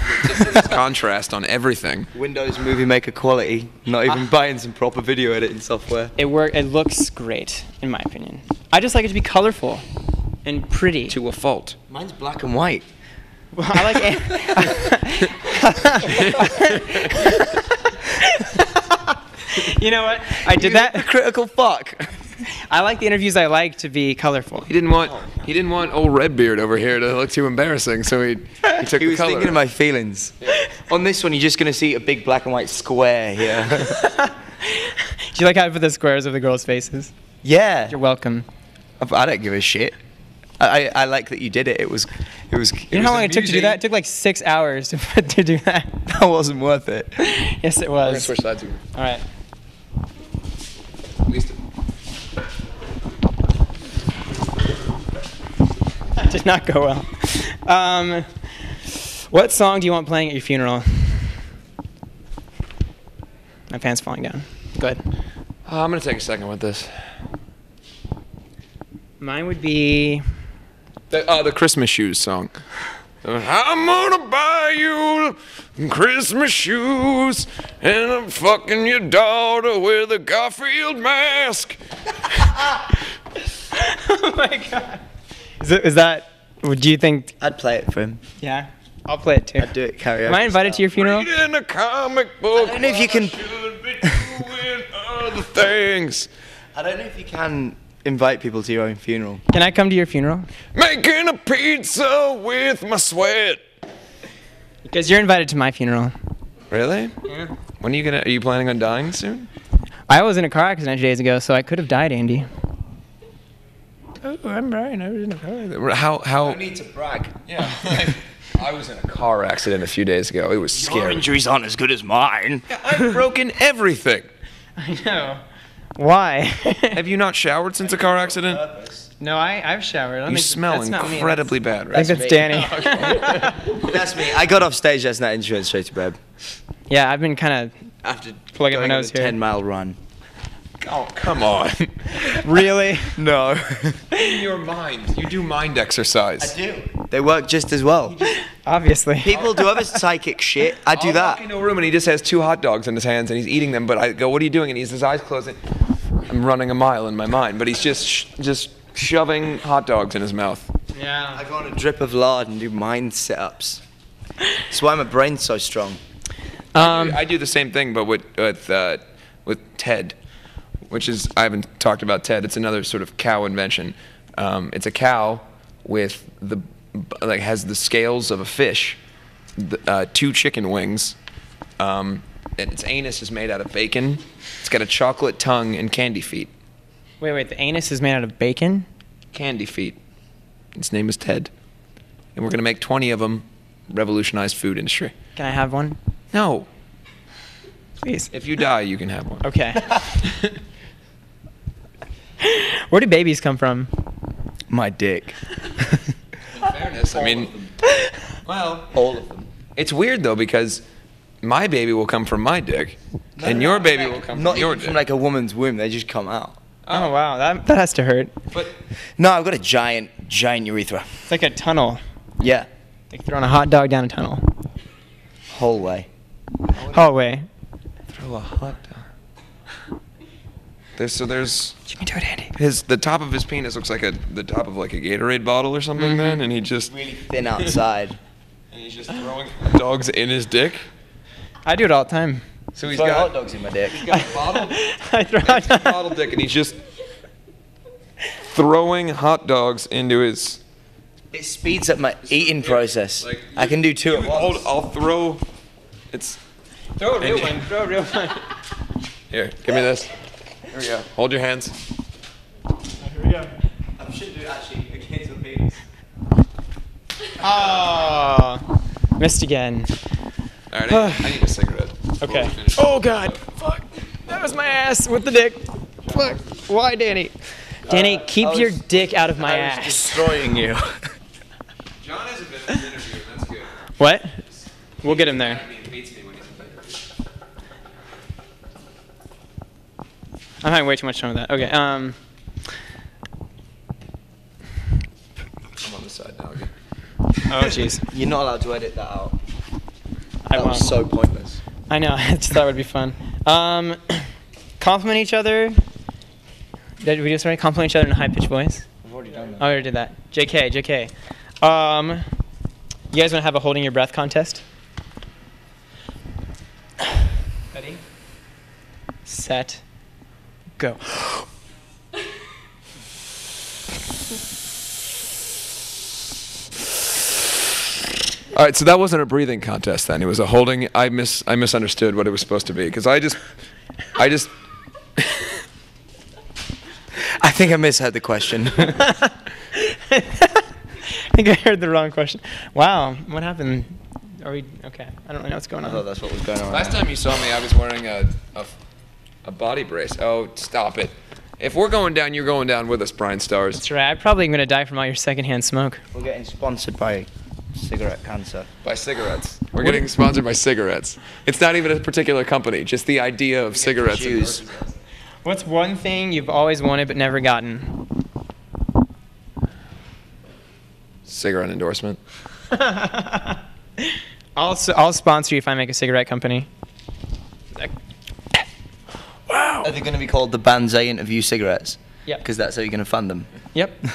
Contrast on everything.
Windows Movie Maker quality. Not even ah. buying some proper video editing software.
It work. It looks great, in my opinion. I just like it to be colorful and pretty.
To a fault.
Mine's black and white.
Well, I like it. you know what? I did
The
that.
critical fuck.
I like the interviews I like to be colorful.
He didn't want he didn't want old Redbeard over here to look too embarrassing, so he he took
He
the
was thinking of my feelings. On this one, you're just gonna see a big black and white square here.
Do you like how I put the squares of the girls' faces?
yeah.
You're welcome.
I don't give a shit. I, I like that you did it. It was, it was.
You know how long it took to do that? It took like six hours to, to do that.
That wasn't worth it.
yes, it
We're gonna
was.
switch sides.
All right.
At least
That did not go well. Um, what song do you want playing at your funeral? My pants falling down. Good.
Uh, I'm gonna take a second with this.
Mine would be.
The, uh, the Christmas shoes song. I'm gonna buy you Christmas shoes, and I'm fucking your daughter with a Garfield mask.
oh my god. Is, it, is that? Would you think?
I'd play it for him.
Yeah. I'll play it too.
I'd do it karaoke.
Am I invited to your funeral?
Reading a comic book.
I don't know if you can-
Should be doing other things.
I don't know if you can invite people to your own funeral.
Can I come to your funeral?
Making a pizza with my sweat.
Because you're invited to my funeral.
Really?
Yeah.
When are you gonna? Are you planning on dying soon?
I was in a car accident two days ago, so I could have died, Andy. Oh, I'm Bryan. I was in a car.
How how?
need to brag.
Yeah. I was in a car accident a few days ago. It was scary.
Your injuries aren't as good as mine.
I've broken everything.
I know. Why?
Have you not showered since a car accident?
no, I, I've showered. I
You
think-
smell
that's not me.
incredibly bad, right?
I think that's Danny.
That's me. I got off stage last night and just went straight to bed.
yeah, I've been kind of
After
Plugging my
going on
nose
a
here.
10 mile run.
Oh, come on.
really.
No.
In your mind, you do mind exercise.
I do. They work just as well.
Obviously.
People do other psychic shit. I do
I'll
that.
walk into a room and he just has two hot dogs in his hands and he's eating them. But I go, "What are you doing?" And he's his eyes closed. And I'm running a mile in my mind, but he's just sh- just shoving hot dogs in his mouth.
Yeah.
I go on a drip of lard and do mind sit-ups. That's why my brain's so strong.
Um,
I do the same thing, but with with uh, with TED, which is I haven't talked about TED. It's another sort of cow invention. Um, it's a cow with the like has the scales of a fish, the, uh, two chicken wings. Um, and its anus is made out of bacon. It's got a chocolate tongue and candy feet.
wait, wait. The anus is made out of bacon.
Candy feet. Its name is Ted, and we're gonna make 20 of them. Revolutionize food industry.
Can I have one,
No,
please?
if you die, you can have one.
Okay. Where do babies come from?
My dick.
In fairness, I mean, well,
All of them.
it's weird though because my baby will come from my dick, and your baby will come
Not
from your
even
dick.
from like a woman's womb. They just come out.
Oh wow, that that has to hurt.
but
No, I've got a giant, giant urethra.
It's like a tunnel.
Yeah.
Like throwing a hot dog down a tunnel.
Whole way.
Hallway.
throw a hot dog. There's so there's
You can do it, Andy.
his the top of his penis looks like a the top of like a Gatorade bottle or something.
Mm-hmm.
Then and he just
Really thin outside.
and he's just throwing hot dogs in his dick.
I do it all the time.
So he's
Throw
got hot
dogs in my dick.
he's got a bottle
I throw hot dogs.
bottle dick and he's just throwing hot dogs into his.
It speeds up my eating process.
Like,
I can do two
you
at
hold- I'll throw. It's
Throw a real one. Throw a real one.
here. Give me this. Here we go. Hold your hands.
Here we go.
I should do actually against my penis.
Oh, ah. missed again.
All right. I need, I need a cigarette.
Okay. Oh God. Fuck. That was my ass with the dick. Fuck. Why, Danny? Uh, Danny, keep
was-
your dick out of my
I was
ass.
destroying you.
John hasn't been in this interview. That's good.
What? We'll get him there.
I mean, beats me when he's in interview.
I'm having way too much fun with that. Okay. Um.
I'm on the side now. Again.
Oh jeez.
You're not allowed to edit that out.
I
That
won't.
was so pointless.
I know. I just thought it would be fun. Um, compliment each other. Did we just already compliment each other in a high pitched voice?
I've already done
Oh, I already did that. JK, JK. Um, you guys want to have a holding your breath contest? Ready? Set. Go.
All right, so that wasn't a breathing contest then. It was a holding. I mis I misunderstood what it was supposed to be because I just, I just.
I think I misheard the question.
I think I heard the wrong question. Wow, what happened? Are we okay? I don't really know what's going on.
I
on.
thought that's what was going on.
Last time you saw me, I was wearing a, a, a body brace. Oh, stop it. If we're going down, you're going down with us, Bryan Stars.
That's right. I'm probably gonna die from all your secondhand smoke.
We're getting sponsored by cigarette cancer.
By cigarettes. We're getting sponsored by cigarettes. It's not even a particular company, just the idea of cigarettes. and
Jews.
What's one thing you've always wanted but never gotten?
Cigarette endorsement.
I'll, s- I'll sponsor you if I make a cigarette company.
Are they going to be called the Banzai Interview Cigarettes?
Yep.
Because that's how you're going to fund them.
Yep.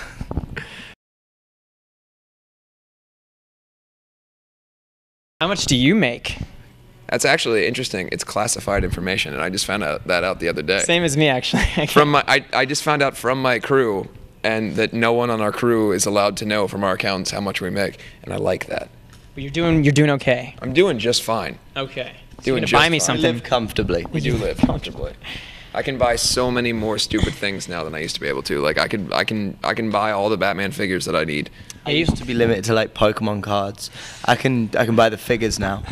How much do you make?
That's actually interesting. It's classified information, and I just found out that out the other day.
Same as me, actually.
From my, I, I just found out from my crew, and that no one on our crew is allowed to know from our accountants how much we make, and I like that.
But you're doing you're doing okay.
I'm doing just fine.
Okay. So
Doing
you're gonna
just
buy me
fine.
something.
Live comfortably.
We do live comfortably. I can buy so many more stupid things now than I used to be able to. Like I could, I can, I can buy all the Batman figures that I need.
I used to be limited to like Pokemon cards. I can I can buy the figures now.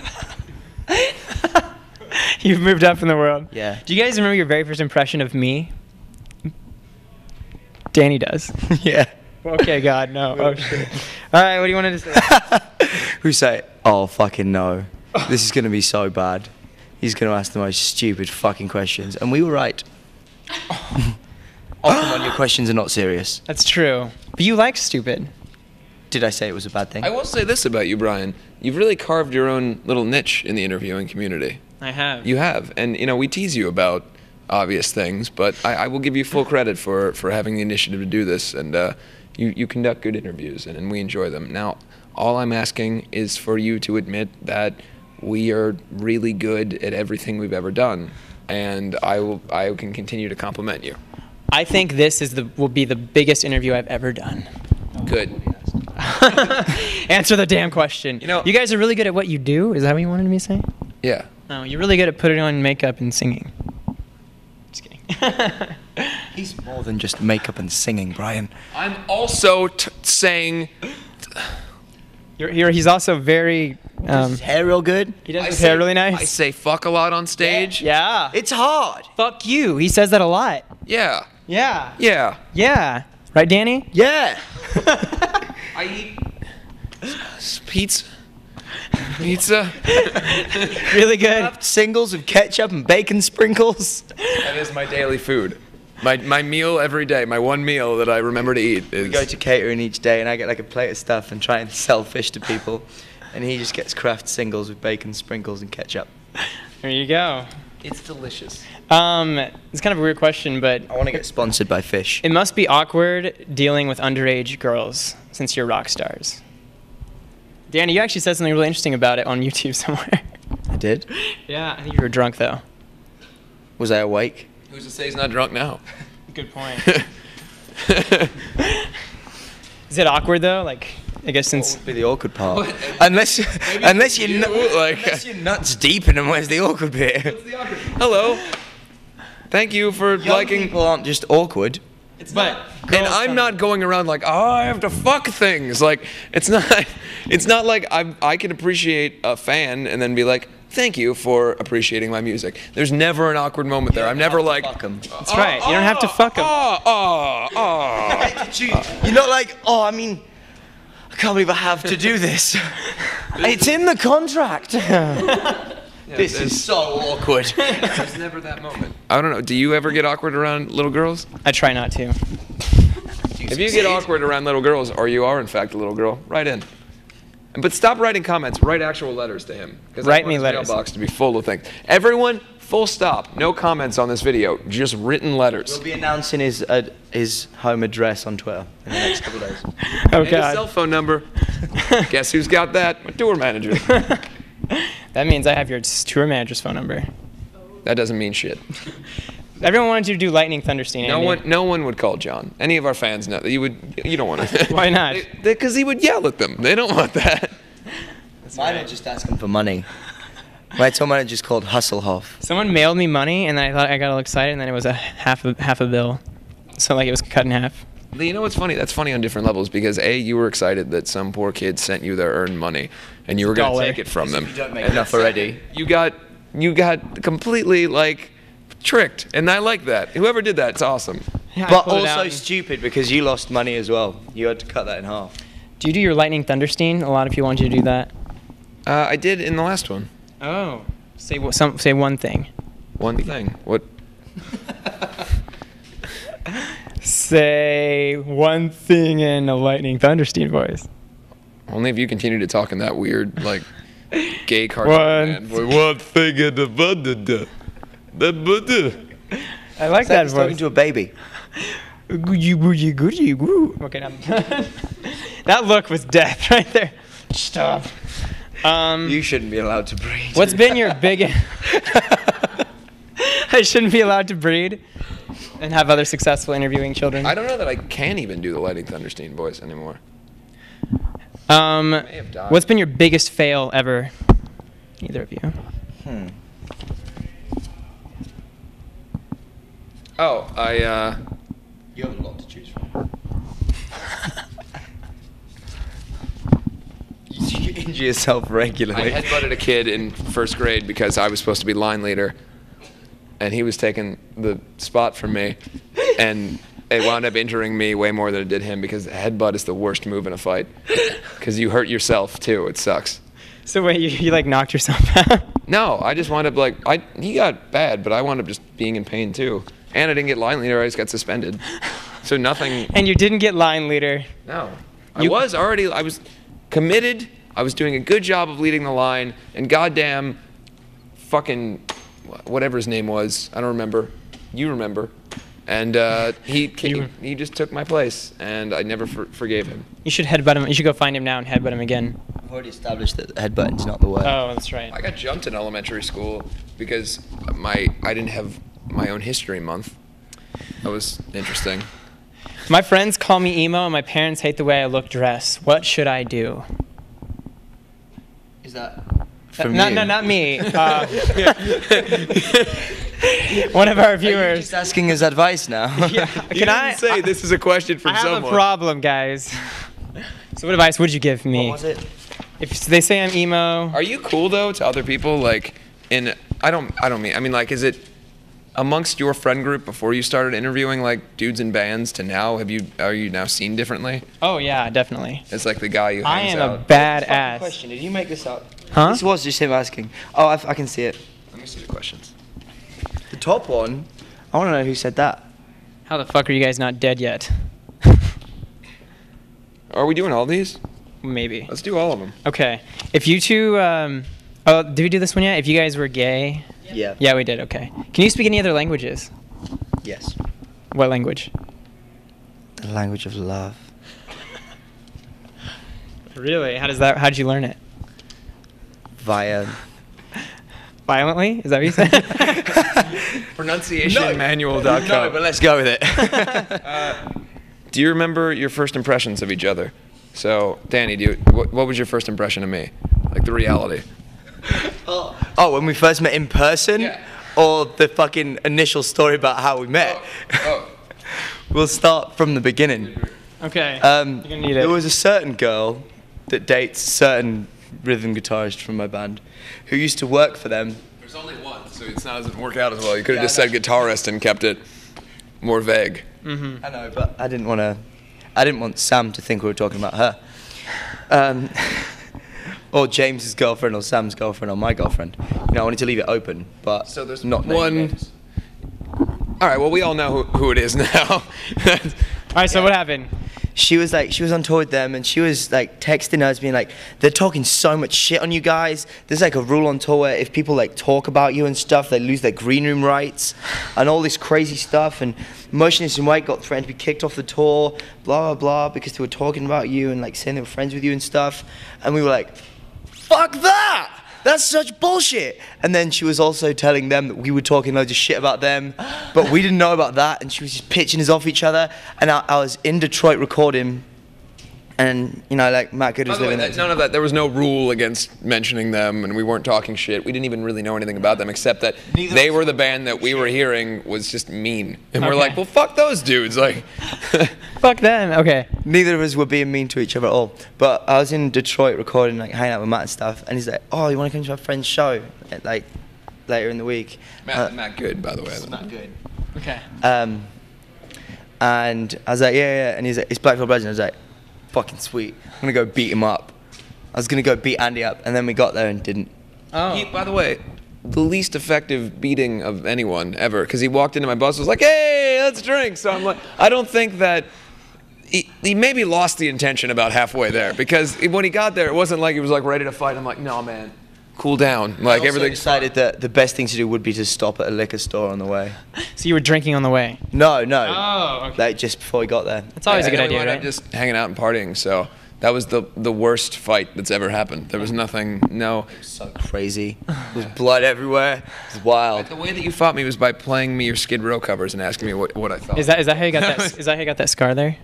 You've moved up in the world.
Yeah.
Do you guys remember your very first impression of me? Danny does.
yeah.
okay, God, no. Oh shit. All right, what do you want to say?
Who say, oh fucking no, this is gonna be so bad. He's gonna ask the most stupid fucking questions, and we were right. oh come on, your questions are not serious.
That's true. But you like stupid.
Did I say it was a bad thing?
I will say this about you, Bryan. You've really carved your own little niche in the interviewing community.
I have.
You have, and you know we tease you about obvious things, but I, I will give you full credit for for having the initiative to do this, and uh, you you conduct good interviews, and, and we enjoy them. Now, all I'm asking is for you to admit that we are really good at everything we've ever done, and I will I can continue to compliment you.
I think this is the will be the biggest interview I've ever done.
Good.
Answer the damn question.
You know-
you guys are really good at what you do. Is that what you wanted me to say?
Yeah.
No, you're really good at putting on makeup and singing. Just kidding.
He's more than just makeup and singing, Bryan.
I'm also t- saying
you're, you're, he's also very. Um,
His hair real good.
he does
I
his
say,
hair really nice.
I say fuck a lot on stage.
yeah.
It's hard.
Fuck you. He says that a lot.
Yeah.
Yeah.
Yeah.
Yeah. Right, Danny?
Yeah.
I eat pizza. Pizza.
Really good.
Singles of ketchup and bacon sprinkles.
That is my daily food. My, my meal every day, my one meal that I remember to eat is.
We go to catering each day, and I get like a plate of stuff and try and sell fish to people, and he just gets craft singles with bacon sprinkles and ketchup.
There you go.
it's delicious.
Um, it's kind of a weird question, but
I want to get sponsored by fish.
it must be awkward dealing with underage girls since you're rock stars. Danny, you actually said something really interesting about it on YouTube somewhere.
I did.
yeah, I think you were drunk though.
Was I awake?
Who's to say he's not drunk now?
Good point. Is it awkward though? Like, I guess
What
since
would be the awkward part? unless, unless you're,
you,
nu-
like-
unless you're nuts deep in them. Where's the awkward bit? The awkward?
Hello. Thank you for
Young
liking.
people aren't just awkward.
It's but
and I'm not going around like, oh, I have to fuck things. Like, it's not. It's not like I I can appreciate a fan and then be like, thank you for appreciating my music. There's never an awkward moment there. I'm never like.
Fuck 'em.
That's right. You don't have to fuck them.
Oh, oh, oh.
You're not like, oh, I mean, I can't believe I have to do this. it's in the contract. this is so awkward.
There's never that moment. I don't know. Do you ever get awkward around little girls?
I try not to.
If you get awkward around little girls, or you are in fact a little girl, write in. But stop writing comments. Write actual letters to him. 'cause I
Write
want
me
his
letters.
Mailbox to be full of things. Everyone, full stop. No comments on this video. Just written letters.
We'll be announcing his uh, his home address on Twitter in the next couple days.
Oh
And his cell phone number. Guess who's got that? My tour manager.
that means I have your tour manager's phone number.
That doesn't mean shit.
Everyone wanted you to do lightning thunderstein.
No
Andy.
one, no one would call John. Any of our fans know that you would. You don't want to.
Why not?
Because he would yell at them. They don't want that.
Mine are just asking for money. My tour manager just called Hustlehoff.
Someone mailed me money, and then I thought I got all excited, and then it was a half a half a bill. so like it was cut in half.
You know what's funny? That's funny on different levels because a you were excited that some poor kid sent you their earned money, and you were going to
Dollar.
take it from them.
You don't make enough already.
You got you got completely like tricked, and I like that. Whoever did that, it's awesome.
Yeah,
But
pulled it
also stupid because you lost money as well. You had to cut that in half.
do you do your lightning thunderstein? A lot of people want you to do that.
Uh, I did in the last one.
Oh. Say wha- some. Say one thing.
One thing. What?
Say one thing in a lightning thunderstein voice.
Only if you continue to talk in that weird like gay cartoon.
One
man. Boy, One thing in the bunda. The bunda.
I like
It's like
that
he's talking to a baby.
Okay, now that look was death right there. Stop. Um,
You shouldn't be allowed to breathe.
what's been your biggest? I shouldn't be allowed to breed and have other successful interviewing children.
I don't know that I can even do the Lightning Thunderstein voice anymore.
Um, what's been your biggest fail ever? Either of you.
Hmm.
Oh, I uh,
You have a lot to choose from. you injure yourself regularly.
I
regularly.
headbutted a kid in first grade because I was supposed to be line leader, and he was taking the spot from me, and it wound up injuring me way more than it did him because headbutt is the worst move in a fight because you hurt yourself too. It sucks.
So wait, you, you like knocked yourself out?
No, I just wound up like I he got bad, but I wound up just being in pain too, and I didn't get line leader. I just got suspended. So nothing.
and you didn't get line leader.
No. I
You-
was already, I was committed. I was doing a good job of leading the line, and goddamn fucking whatever his name was, I don't remember. You remember. And uh, he,
You-
he he just took my place, and I never for, forgave him.
You should headbutt him. You should go find him now and headbutt him again.
I've already established that headbutting's not the word.
Oh, that's right.
I got jumped in elementary school because my I didn't have my own history month. That was interesting.
My friends call me emo, and my parents hate the way I look dressed. What should I do?
Is that from
not,
you?
no, not me. Uh, one of our
Are you
viewers.
just asking his advice now.
Yeah, Can I
say this is a question from
I have
someone?
a problem, guys. So, what advice would you give me?
What was it?
If they say I'm emo,
Are you cool though to other people? Like, in I don't I don't mean I mean like is it amongst your friend group before you started interviewing like dudes in bands to now? Have you are you now seen differently?
oh yeah, definitely.
It's like the guy who
I
hangs
am a
out.
badass.
Question. Did you make this up?
Huh?
This was just him asking. Oh, I, I can see it.
Let me see the questions.
The top one. I want to know who said that.
How the fuck are you guys not dead yet?
Are we doing all these?
Maybe.
Let's do all of them.
Okay. If you two, um, oh, did we do this one yet? If you guys were gay?
Yeah.
Yeah, we did. Okay. Can you speak any other languages?
Yes.
What language?
The language of love.
Really? How does that? How did you learn it?
Via.
Violently? Is that what you said?
Pronunciationmanual.com.
No, but let's go with it.
Uh, do you remember your first impressions of each other? So, Danny, do you, what, what was your first impression of me? Like the reality.
Oh, when we first met in person?
Yeah.
Or the fucking initial story about how we met?
Oh.
we'll start from the beginning.
okay.
Um,
You're gonna need
there was a certain girl that dates a certain rhythm guitarist from my band who used to work for them.
There's only one, so it doesn't work out as well. You could have just said guitarist and kept it more vague.
Mm-hmm.
I know, but I didn't want to. I didn't want Sam to think we were talking about her. Um, or James's girlfriend, or Sam's girlfriend, or my girlfriend. You know, I wanted to leave it open, but
So there's
not
one-
names.
All right, well, we all know who, who it is now.
All right. So what happened?
She was like, she was on tour with them, and she was like texting us, being like, "They're talking so much shit on you guys. There's like a rule on tour where if people like talk about you and stuff, they lose their green room rights, and all this crazy stuff. And Motionless in White got threatened to be kicked off the tour, blah blah blah, because they were talking about you and like saying they were friends with you and stuff. And we were like, "Fuck that." That's such bullshit. And then she was also telling them that we were talking loads of shit about them, but we didn't know about that. And she was just pitching us off each other. And I, I was in Detroit recording, and you know, like Matt Good
By
was
the way,
living
that,
there.
none of that. There was no rule against mentioning them, and we weren't talking shit. We didn't even really know anything about them, except that
Neither
they were the band that we were hearing was just mean, and we're like, well, fuck those dudes. Like,
Fuck them. Okay.
Neither of us were being mean to each other at all. But I was in Detroit recording, like hanging out with Matt and stuff, and he's like, "Oh, you want to come to my friend's show?" At, like later in the week.
Matt,
Uh,
Matt Good, by the way.
Matt Good.
Okay.
Um, and I was like, yeah, yeah. And he's like, it's Blackfield Brothers. And I was like, fucking sweet. I'm gonna go beat him up. I was gonna go beat Andy up, and then we got there and didn't.
Oh.
He, by the way, the least effective beating of anyone ever, because he walked into my bus was like, "Hey, let's drink." So I'm like, I don't think that he, he maybe lost the intention about halfway there, because when he got there, it wasn't like he was like ready to fight. I'm like, no, man, cool down. Like
I also
everything's
decided that the best thing to do would be to stop at a liquor store on the way.
So you were drinking on the way.
No, no.
Oh, okay.
Like just before we got there.
That's always a good idea,
wound up
right?
Just hanging out and partying. So that was the the worst fight that's ever happened. There was nothing. No.
Was So crazy. There's blood everywhere. It's wild.
The way that you fought me was by playing me your Skid Row covers and asking me what, what I thought.
Is that is that how you got that? Is that how you got that scar there?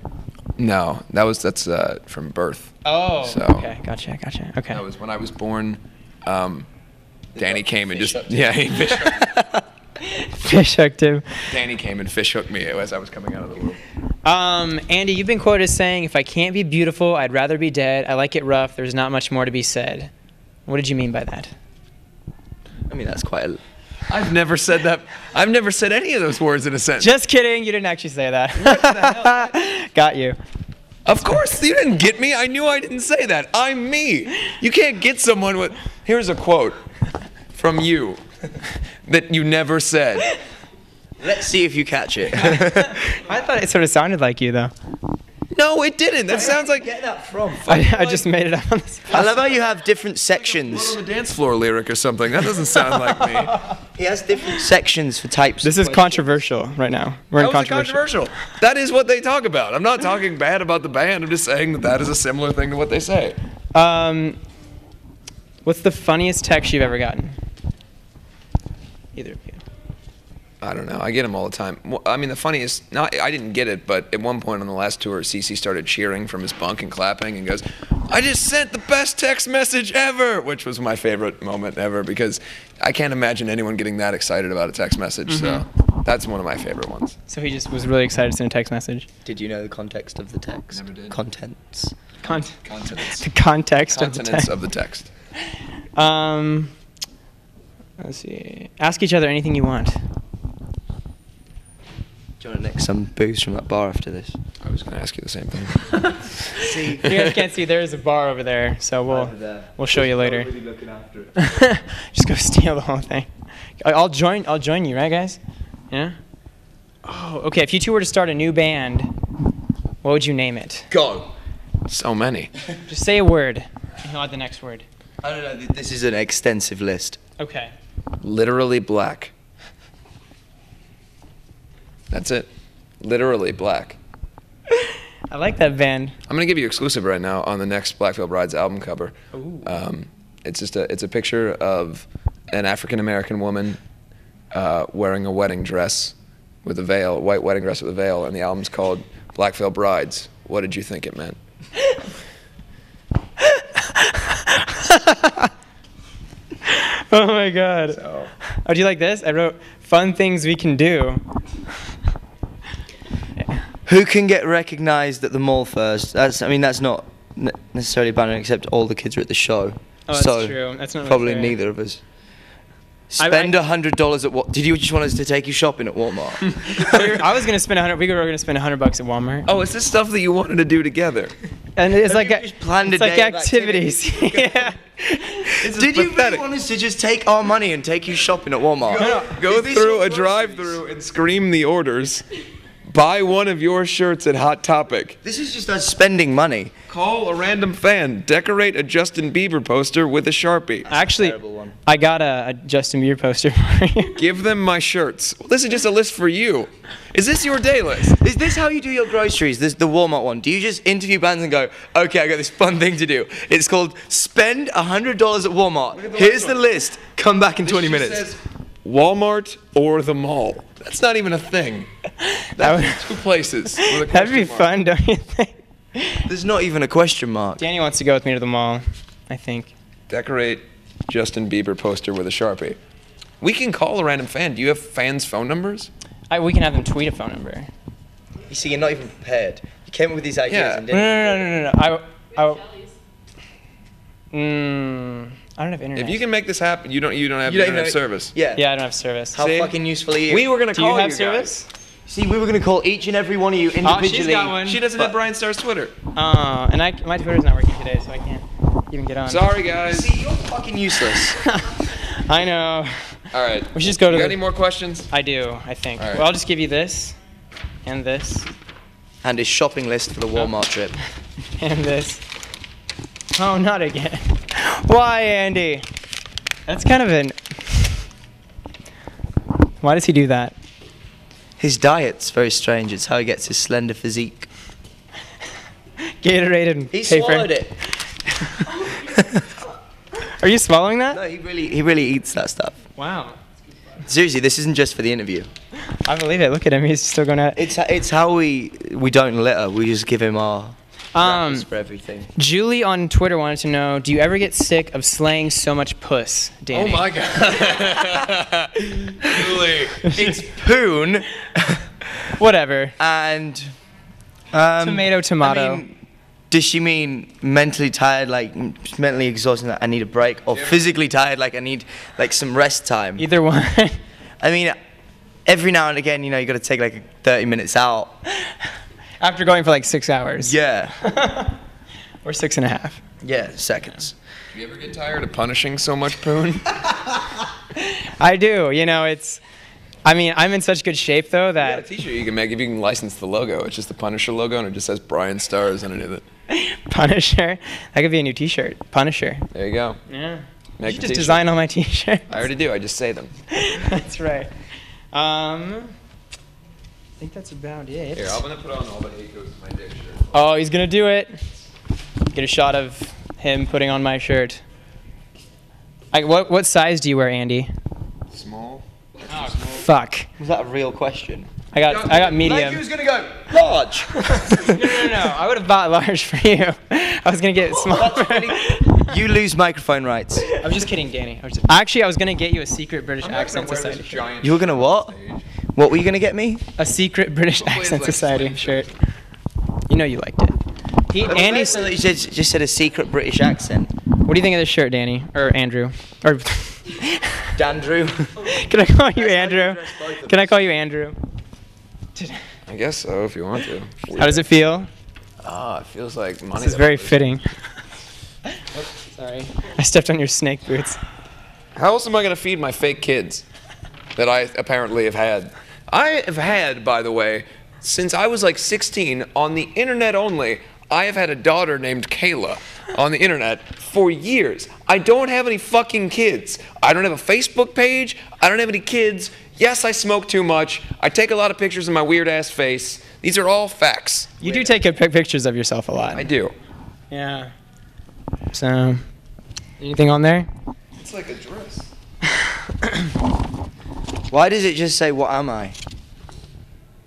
No, that was that's uh, from birth.
Oh.
So-
Okay. Gotcha. Gotcha. Okay.
That was when I was born. Um, Danny came and just yeah, he fish hooked,
Fish hooked him.
Danny came and fish hooked me as I was coming out of the womb.
Um, Andy, you've been quoted as saying, "If I can't be beautiful, I'd rather be dead. I like it rough. There's not much more to be said." What did you mean by that?
I mean, that's quite a.
I've never said that. I've never said any of those words in a sentence.
Just kidding. You didn't actually say that. Got you.
Of course, you didn't get me. I knew I didn't say that. I'm me. You can't get someone with. Here's a quote from you that you never said.
Let's see if you catch it.
I thought it sort of sounded like you, though.
No, it didn't. That sounds like
Get that from?
I, I just made it up on the
I love how you have different
Blood
sections.
on the dance floor lyric or something. That doesn't sound like me.
He has different sections for types.
This
of
is
questions.
controversial right now. We're in
That was
controversial.
controversial. That is what they talk about. I'm not talking bad about the band. I'm just saying that that is a similar thing to what they say.
Um, what's the funniest text you've ever gotten? Either of you.
I don't know. I get them all the time. Well, I mean, the funniest, not, I didn't get it, but at one point on the last tour, CC started cheering from his bunk and clapping and goes, I just sent the best text message ever, which was my favorite moment ever because I can't imagine anyone getting that excited about a text message. So mm-hmm. that's one of my favorite ones.
So he just was really excited to send a text message.
Did you know the context of the text?
Never did.
Contents.
Con-
Continents.
the context of the
Continents
text.
of the text.
Um, let's see. Ask each other anything you want.
Do you want to nick some booze from that bar after this?
I was going to ask you the same thing.
See,
You guys can't see. There's a bar over there, so we'll
there.
we'll show you later.
Really looking after it.
Just go steal the whole thing. I- I'll join. I'll join you, right, guys? Yeah. Oh, okay. If you two were to start a new band, what would you name it?
Go. So many.
Just say a word. And he'll add the next word.
I don't know. This is an extensive list.
Okay.
Literally black. That's it. Literally black.
I like that band.
I'm gonna give you exclusive right now on the next Black Veil Brides album cover.
Ooh.
Um, it's just a it's a picture of an African American woman uh, wearing a wedding dress with a veil, white wedding dress with a veil, and the album's called Black Veil Brides. What did you think it meant?
Oh my god.
So
Oh, do you like this? I wrote fun things we can do.
Who can get recognised at the mall first? That's. I mean, that's not ne- necessarily bad, except all the kids are at the show.
Oh, that's
so
true. That's not
probably neither of us.
I-
Spend
I-
a hundred dollars at what? Did you just want us to take you shopping at Walmart?
I was gonna spend a hundred. We were gonna spend a hundred bucks at Walmart.
oh, is this stuff that you wanted to do together?
and it's like a-
planned
it's like
day of
activities. yeah.
This is
Did you really
pathetic.
want us to just take our money and take you shopping at Walmart?
Go
Is this
through a drive-through and scream the orders. Buy one of your shirts at Hot Topic.
This is just us spending money.
Call a random fan. Decorate a Justin Bieber poster with a Sharpie.
Actually,
Terrible.
I got a, a Justin Bieber poster for you.
Give them my shirts. Well, this is just a list for you. Is this your day list?
Is this how you do your groceries? This the Walmart one. Do you just interview bands and go, okay, I got this fun thing to do. It's called spend hundred dollars at Walmart.
at the
Here's the
one.
list. Come back in 20
This just
minutes.
Says Walmart or the mall. That's not even a thing.
That would,
That's two places.
that'd be
mark.
fun, don't you think?
There's not even a question mark.
Danny wants to go with me to the mall. I think.
Decorate Justin Bieber poster with a sharpie. We can call a random fan. Do you have fans' phone numbers?
I, we can have them tweet a phone number.
You see, you're not even prepared. You came up with these ideas
Yeah.
and didn't.
no, no, no, no. no. I, I, mm, I don't have internet.
If you can make this happen, you don't. You don't have
You don't
internet
even-
service.
Yeah.
Yeah, I don't have service.
How
See?
fucking useful are you?
We were gonna
Do
call
you have
guys.
service?
see, we were gonna call each and every one of you
Oh,
individually.
she's got one.
She doesn't have Bryan Star's Twitter.
Oh, and I, my Twitter's not working today, so I can't even get on.
Sorry, guys.
See, you're fucking useless.
I know.
All right.
We should just go to
You got
the-
any more questions?
I do, I think.
All right.
Well, I'll just give you this, and this,
and his shopping list for the Walmart trip.
and this. Oh, not again. Why, Andy? That's kind of an. Why does he do that?
His diet's very strange. It's how he gets his slender physique.
Gatorade and
He
paper.
swallowed it.
Are you swallowing that?
No, he really, he really eats that stuff.
Wow.
Seriously, this isn't just for the interview.
I believe it. Look at him. He's still going at.
It's it's how we we don't litter. We just give him our
Um,
for everything.
Julie on Twitter wanted to know: Do you ever get sick of slaying so much puss, Danny?
Oh my god. Julie.
It's poon
Whatever.
and um,
Tomato, tomato.
I mean, does she mean mentally tired, like mentally exhausted, that I need a break, or physically tired, like I need like some rest time?
Either one.
I mean, every now and again, you know, you got to take like 30 minutes out.
After going for like six hours.
Yeah,
Or six and a half.
yeah, seconds.
Do you ever get tired of punishing so much poon?
I do. You know, it's. I mean, I'm in such good shape though
I got a
that
T-shirt you can make if you can license the logo. It's just the Punisher logo and it just says Bryan Stars underneath it.
Punisher. That could be a new T-shirt. Punisher.
There you go.
Yeah.
Make
you just
t-shirt.
design all my T-shirts.
I already do. I just say them.
that's right. Um, I think that's about it.
Here, I'm gonna put on all the hate goes to my dick shirt.
Oh, he's gonna do it. Get a shot of him putting on my shirt. I, what what size do you wear, Andy?
Small.
Ah, fuck.
Was that a real question?
I got I got
Like
medium.
he was gonna go large.
no, no, no. I would have bought large for you. I was gonna get small.
you lose microphone rights.
I was just kidding, Danny. I was just, actually, I was gonna get you a secret British accent society shirt.
giant.
You were gonna what? What were you gonna get me?
A secret British
Hopefully
accent
like
society shirt. You know you liked it. He, Andy's.
You just, just said a secret British accent.
What do you think of this shirt, Danny or Andrew? Or
Dandrew.
can I call you Andrew? Can I call you Andrew?
I guess so if you want to.
How does it feel?
Ah, it feels like money.
This is very fitting. Sorry, I stepped on your snake boots.
How else am I gonna feed my fake kids that I apparently have had? I have had, by the way, since I was like 16 on the internet only. I have had a daughter named Kayla on the internet for years. I don't have any fucking kids. I don't have a Facebook page. I don't have any kids. Yes, I smoke too much. I take a lot of pictures of my weird ass face. These are all facts.
You do take good pictures of yourself a lot.
I do.
Yeah. So, anything on there?
It's like a dress.
Why does it just say what am I?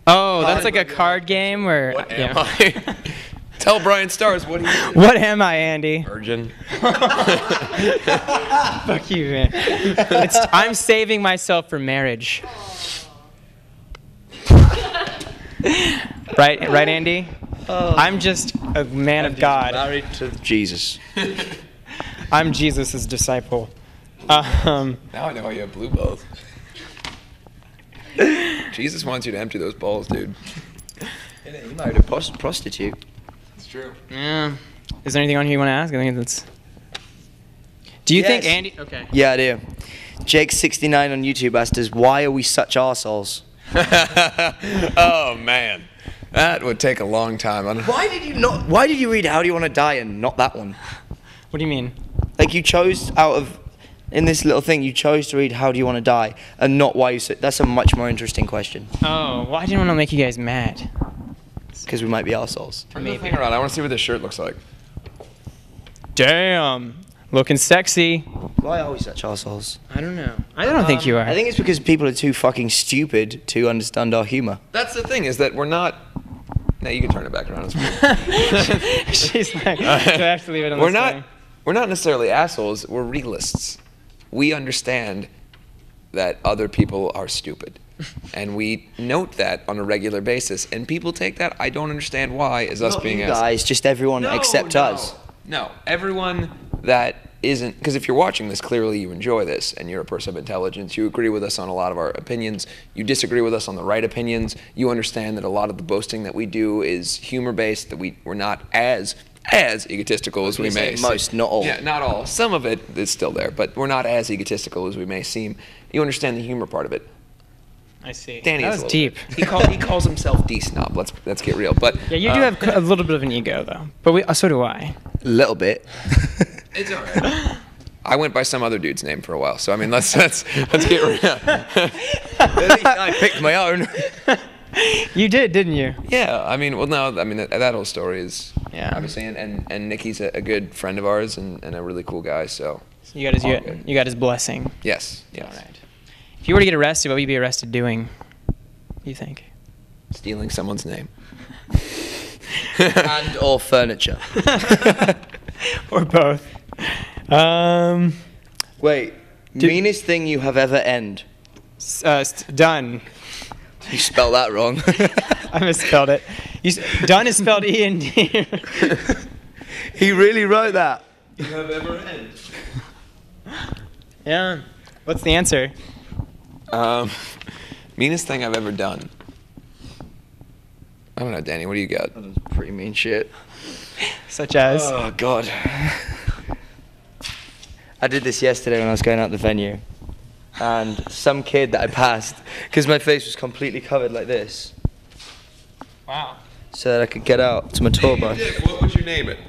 Oh, that's like a card game where.
What
yeah.
am I? Tell Bryan Stars what he is.
What am I, Andy?
Virgin.
Fuck you, man. It's, I'm saving myself for marriage. right, right, Andy. I'm just a man of God.
Married to Jesus.
I'm Jesus' disciple. Um,
Now I know why you have blue balls. Jesus wants you to empty those balls, dude.
He married a pros- prostitute.
It's true.
yeah. Is there anything on here you want to ask? I think that's. Do you think
Yes.
Andy? Okay.
Yeah, I do. Jake69 on YouTube asked us, why are we such arseholes?
oh man, that would take a long time. I don't-
Why did you not? Why did you read How Do You Want to Die and not that one?
What do you mean?
Like you chose out of in this little thing, you chose to read How Do You Want to Die and not Why You. So, that's a much more interesting question
Oh, well, I didn't want to make you guys mad.
because we might be assholes.
Turn the thing around. I want to see what this shirt looks like.
Damn, looking sexy.
Why are we such arseholes?
I don't know. I don't think you um, are.
I think it's because people are too fucking stupid to understand our humor.
That's the thing is that we're not. No, you can turn it back around. It's weird.
She's like, do I have to leave it on
we're
this
not
thing?
we're not necessarily assholes. We're realists. We understand that other people are stupid, and we note that on a regular basis. And people take that. I don't understand why as us
Not
being
you
assholes.
guys, just everyone
No,
except
no.
us.
No, everyone that isn't because if you're watching this, clearly you enjoy this and you're a person of intelligence. You agree with us on a lot of our opinions. You disagree with us on the right opinions. You understand that a lot of the boasting that we do is humor based. That we we're not as as egotistical as we
gonna say
may.
most, not all.
Yeah, not all. Some of it is still there, but we're not as egotistical as we may seem. You understand the humor part of it.
I see.
Danny
that
is
was deep.
He, call, he calls himself D snob. Let's let's get real. But
Yeah, you do
uh,
have a little bit of an ego, though. But we, uh, so do I.
A little bit.
It's all right. I went by some other dude's name for a while, so I mean, let's let's let's get real.
I picked my own.
You did, didn't you?
yeah, I mean, well, no, I mean that, that whole story is
Yeah.
obviously, and and, and Nikki's a, a good friend of ours and, and a really cool guy. So
You got his, you,
good.
you got his blessing.
yes, yes.
All right. If you were to get arrested, what would you be arrested doing? You think?
Stealing someone's name.
and or furniture.
or both? Um,
Wait,
Did-
meanest thing you have ever end.
uh, st- done.
You spelled that wrong.
I misspelled it. You, s- done is spelled E and D.
he really wrote that.
You have ever end.
yeah. What's the answer?
Um, meanest thing I've ever done. I don't know, Danny. What do you got?
That was pretty mean shit.
Such as.
Oh God.
I did this yesterday when I was going out the venue, and some kid that I passed, because my face was completely covered like this,
Wow.
so that I could get out to my tour bus.
what would you name it?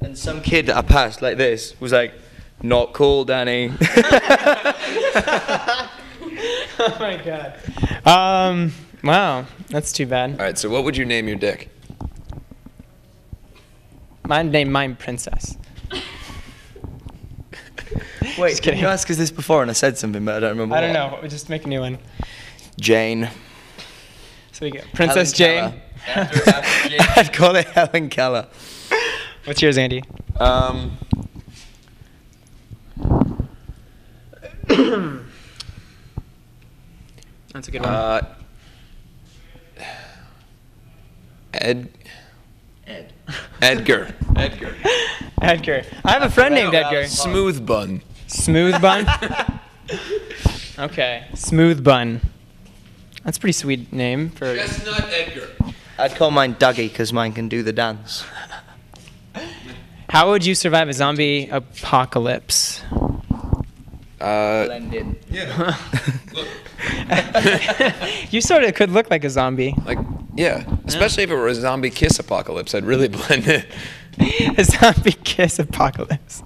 And some kid that I passed like this was like, "Not cool, Danny."
oh my god. Um. Wow. That's too bad.
All right. So, what would you name your dick?
Mine named mine Princess.
Wait,
Just kidding.
you ask us this before and I said something, but I don't remember.
I don't
what.
know. Just make a new one.
Jane.
So we go. Princess
Helen
Jane.
Keller. I'd call it Helen Keller.
What's yours, Andy?
Um.
That's a good one.
Uh, Ed.
Ed.
Edgar. Edgar.
Edgar. I have a friend named Edgar.
Smooth bun.
Smooth bun. okay. Smooth bun. That's a pretty sweet name for.
Chestnut Edgar.
I'd call mine Dougie because mine can do the dance.
How would you survive a zombie apocalypse?
Uh,
Blend in.
yeah.
you sort of could look like a zombie.
like, yeah. Especially if it were a zombie kiss apocalypse, I'd really blend it.
a zombie kiss apocalypse.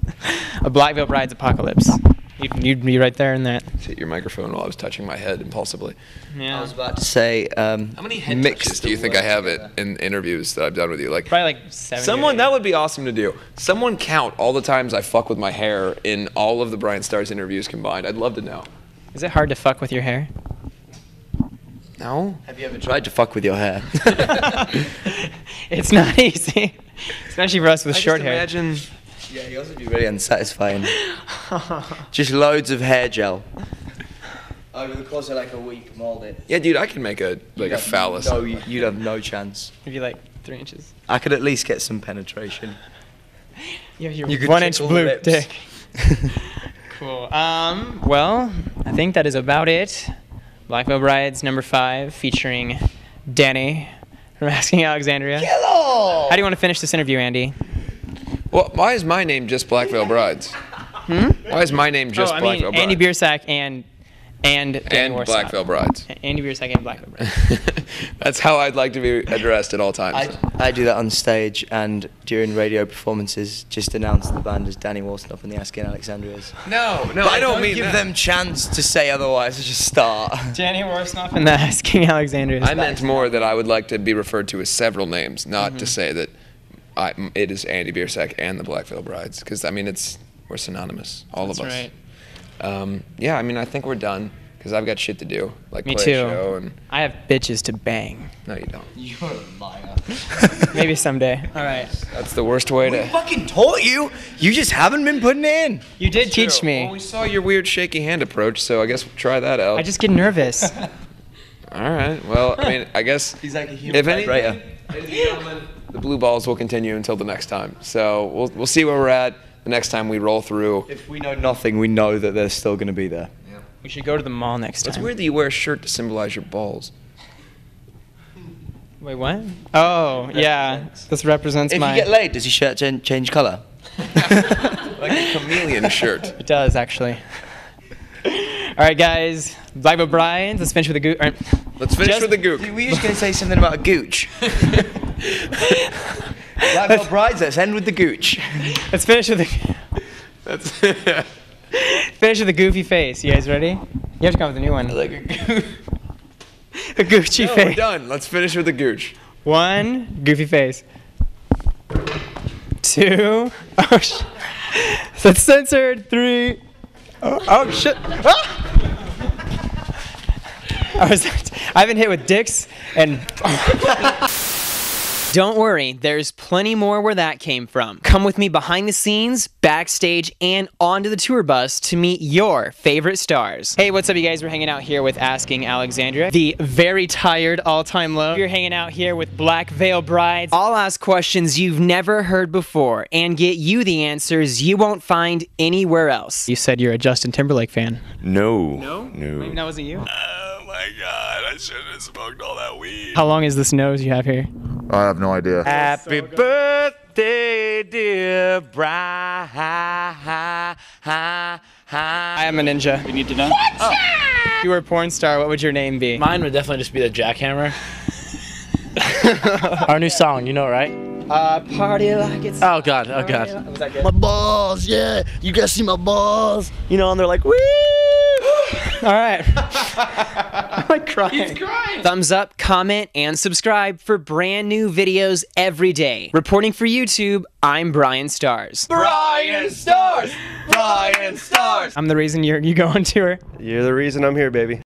A Black Veil Bride's apocalypse. You'd, you'd be right there in that.
Hit your microphone while I was touching my head impulsively.
Yeah.
I was about to say. Um,
How many head
mix
do you think I
words
have it in interviews that I've done with you? Like,
Probably like seven.
Someone that would be awesome to do. Someone count all the times I fuck with my hair in all of the Bryan Stars interviews combined. I'd love to know.
Is it hard to fuck with your hair?
No.
Have you ever tried to fuck with your hair?
it's not easy, especially for us with
I
short
just
hair.
imagine.
yeah, you also be really unsatisfying. Just loads of hair gel. Over the course of like a week, mold it.
Yeah, dude, I can make a like a phallus.
No, you- you'd have no chance.
Maybe like three inches.
I could at least get some penetration.
You have your
You could
one inch blue
lips.
dick. Cool. Um. Well, I think that is about it. Black Veil Brides number five, featuring Danny from Asking Alexandria. How do you want to finish this interview, Andy?
Well, why is my name just Black Veil Brides?
Hmm?
Why is my name just
oh, I
Black
mean
Veil Brides?
Andy Biersack and and Danny
and
Worsnop.
Black Veil Brides.
Andy Biersack and Black Veil Brides.
That's how I'd like to be addressed at all times.
I, I do that on stage and during radio performances, just announce the band as Danny Worsnop and the Asking Alexandrias.
no, no,
But
I don't mean
give
that.
them chance to say otherwise. Just start.
Danny Worsnop and the Asking Alexandria.
I meant more that I would like to be referred to as several names, not
Mm-hmm.
to say that I, it is Andy Biersack and the Black Veil Brides, because I mean it's we're synonymous, all
That's
of us.
right.
Um, yeah, I mean I think we're done. because I've got shit to do, like
Me
play
too.
a show and
I have bitches to bang.
no, you don't.
You're a liar.
Maybe someday. All right.
That's the worst way
We
to.
fucking told you. You just haven't been putting it in.
You did teach
Well,
me.
we saw your weird shaky hand approach, so I guess we'll try that out.
I just get nervous.
All right. Well, I mean, I guess
He's like a human
if anything,
vibrator.
ladies and gentlemen, the blue balls will continue until the next time. So we'll we'll see where we're at the next time we roll through.
If we know nothing, we know that they're still going to be there.
we should go to the mall next time.
It's weird that you wear a shirt to symbolize your balls.
Wait, what? Oh, yeah. This represents
If
my.
you get laid, does your shirt ch- change color?
Like a chameleon shirt.
It does actually. All right, guys. Live O'Brien. Let's finish with the goot. all right.
Let's finish
Just-
with the gook.
Dude, were you just going to say something about a gooch? like our brides, let's end with the gooch.
Let's finish with the.
That's
Finish with the goofy face. You guys ready? You have to come up with a new one.
like a gooch.
A Gucci
no, we're
face.
done. Let's finish with the gooch.
One goofy face. Two. Oh sh. That's censored. Three. Oh, oh shit. Ah! I was. I've been hit with dicks and. Don't worry, there's plenty more where that came from. Come with me behind the scenes, backstage, and onto the tour bus to meet your favorite stars. Hey, what's up, you guys? We're hanging out here with Asking Alexandria, the very tired all time low. You're hanging out here with Black Veil Brides. I'll ask questions you've never heard before and get you the answers you won't find anywhere else. You said you're a Justin Timberlake fan.
No.
No?
No.
Maybe that wasn't you?
Oh my god, I shouldn't have smoked all that weed.
How long is this nose you have here?
I have no idea.
Happy birthday, dear bride.
I am a ninja. You need to know. Oh. If you were a porn star, what would your name be?
Mine would definitely just be the jackhammer. Our new song, you know, right?
Uh, party like it's.
Oh god, oh god.
Was that good?
My balls, yeah. You guys see my balls?
You know, and they're like, woo!
All right. I'm like crying. He's crying. Thumbs up, comment, and subscribe for brand new videos every day. Reporting for YouTube, I'm Bryan Stars.
Bryan Stars! Bryan Stars!
I'm the reason you're you go on tour.
You're the reason I'm here, baby.